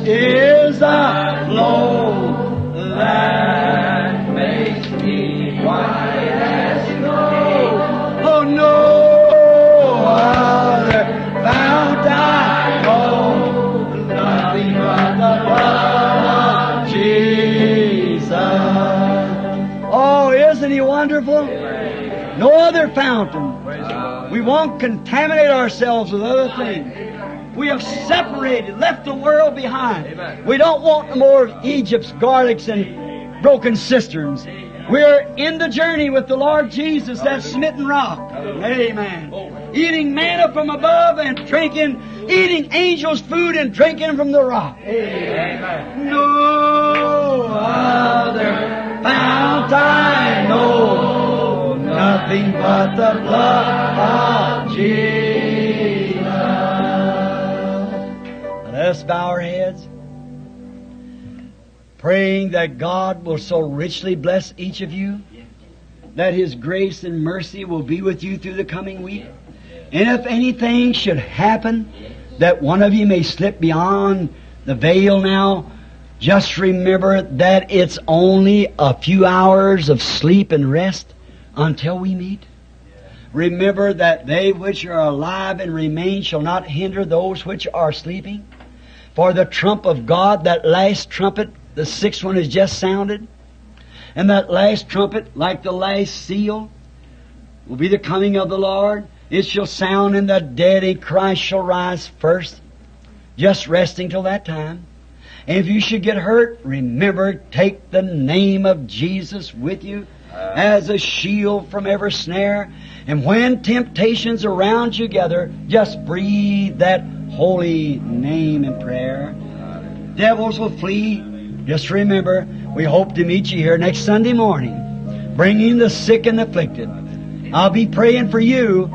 Is the flow that makes me white as snow. Oh, no other fount I know, nothing but the blood of Jesus. Oh, isn't he wonderful? No other fountain. We won't contaminate ourselves with other things. We have separated, left the world behind. We don't want more of Egypt's garlics and broken cisterns. We're in the journey with the Lord Jesus, that smitten rock. Amen. Eating manna from above and drinking, eating angels' food and drinking from the rock. Amen. No other fount I know, nothing but the blood of Jesus. Us bow our heads, praying that God will so richly bless each of you, that His grace and mercy will be with you through the coming week. And if anything should happen that one of you may slip beyond the veil now, just remember that it's only a few hours of sleep and rest until we meet. Remember that they which are alive and remain shall not hinder those which are sleeping. For the trump of God, that last trumpet, the sixth one has just sounded. And that last trumpet, like the last seal, will be the coming of the Lord. It shall sound and the dead in Christ shall rise first. Just resting till that time. And if you should get hurt, remember, take the name of Jesus with you uh. as a shield from every snare. And when temptations around you gather, just breathe that holy name in prayer. Devils will flee. Just remember, we hope to meet you here next Sunday morning, bringing the sick and afflicted. I'll be praying for you.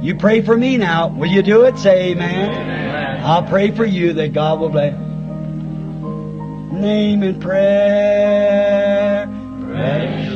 You pray for me now. Will you do it? Say amen. I'll pray for you that God will bless. Name in prayer. Precious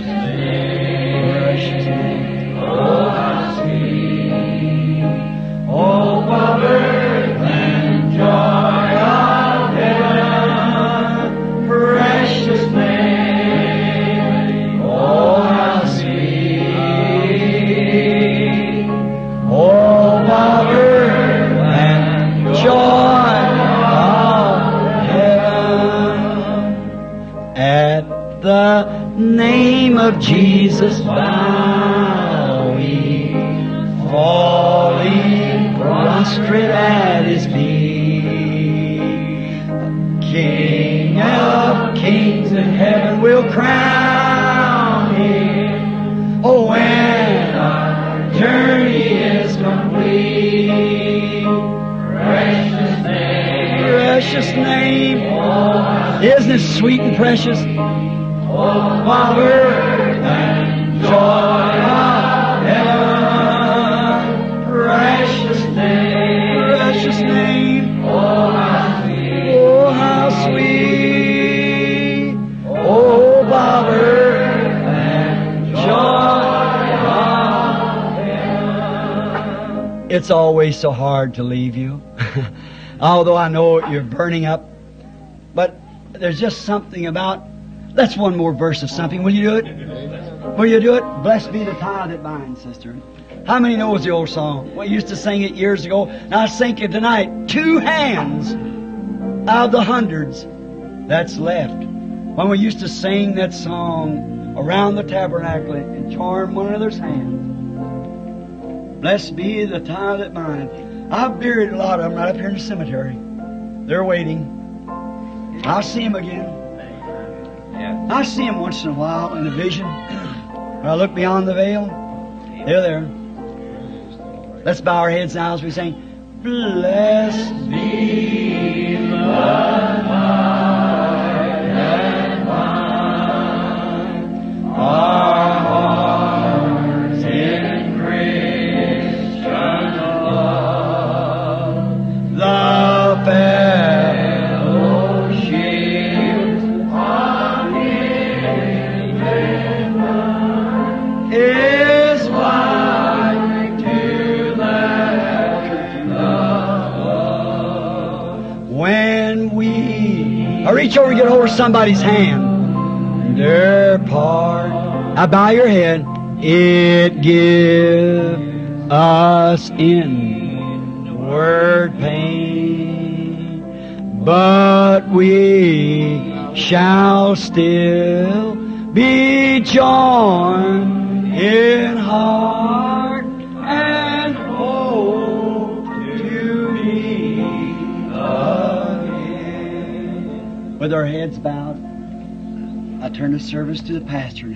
the name of Jesus. bowing, falling prostrate at his feet. King of kings in heaven will crown him. Oh, when our journey is complete, precious name, precious name, oh, isn't it sweet and precious? Oh, word and joy It's always so hard to leave you. *laughs* Although I know you're burning up, but there's just something about that's one more verse of something. Will you do it? Will you do it? Blessed be the tie that binds, sister. How many knows the old song? We used to sing it years ago. Now I sing it tonight. Two hands out of the hundreds that's left. When we used to sing that song around the tabernacle and charm one another's hand. Blessed be the tie that binds. I've buried a lot of them right up here in the cemetery. They're waiting. I'll see them again. I see him once in a while in a vision. When I look beyond the veil, they're there. Let's bow our heads now as we sing. Blessed be the night that binds over and get hold of somebody's hand. Their part. I bow your head. It give us inward pain, but we shall still be joined in heart With our heads bowed, I turn the service to the pastor.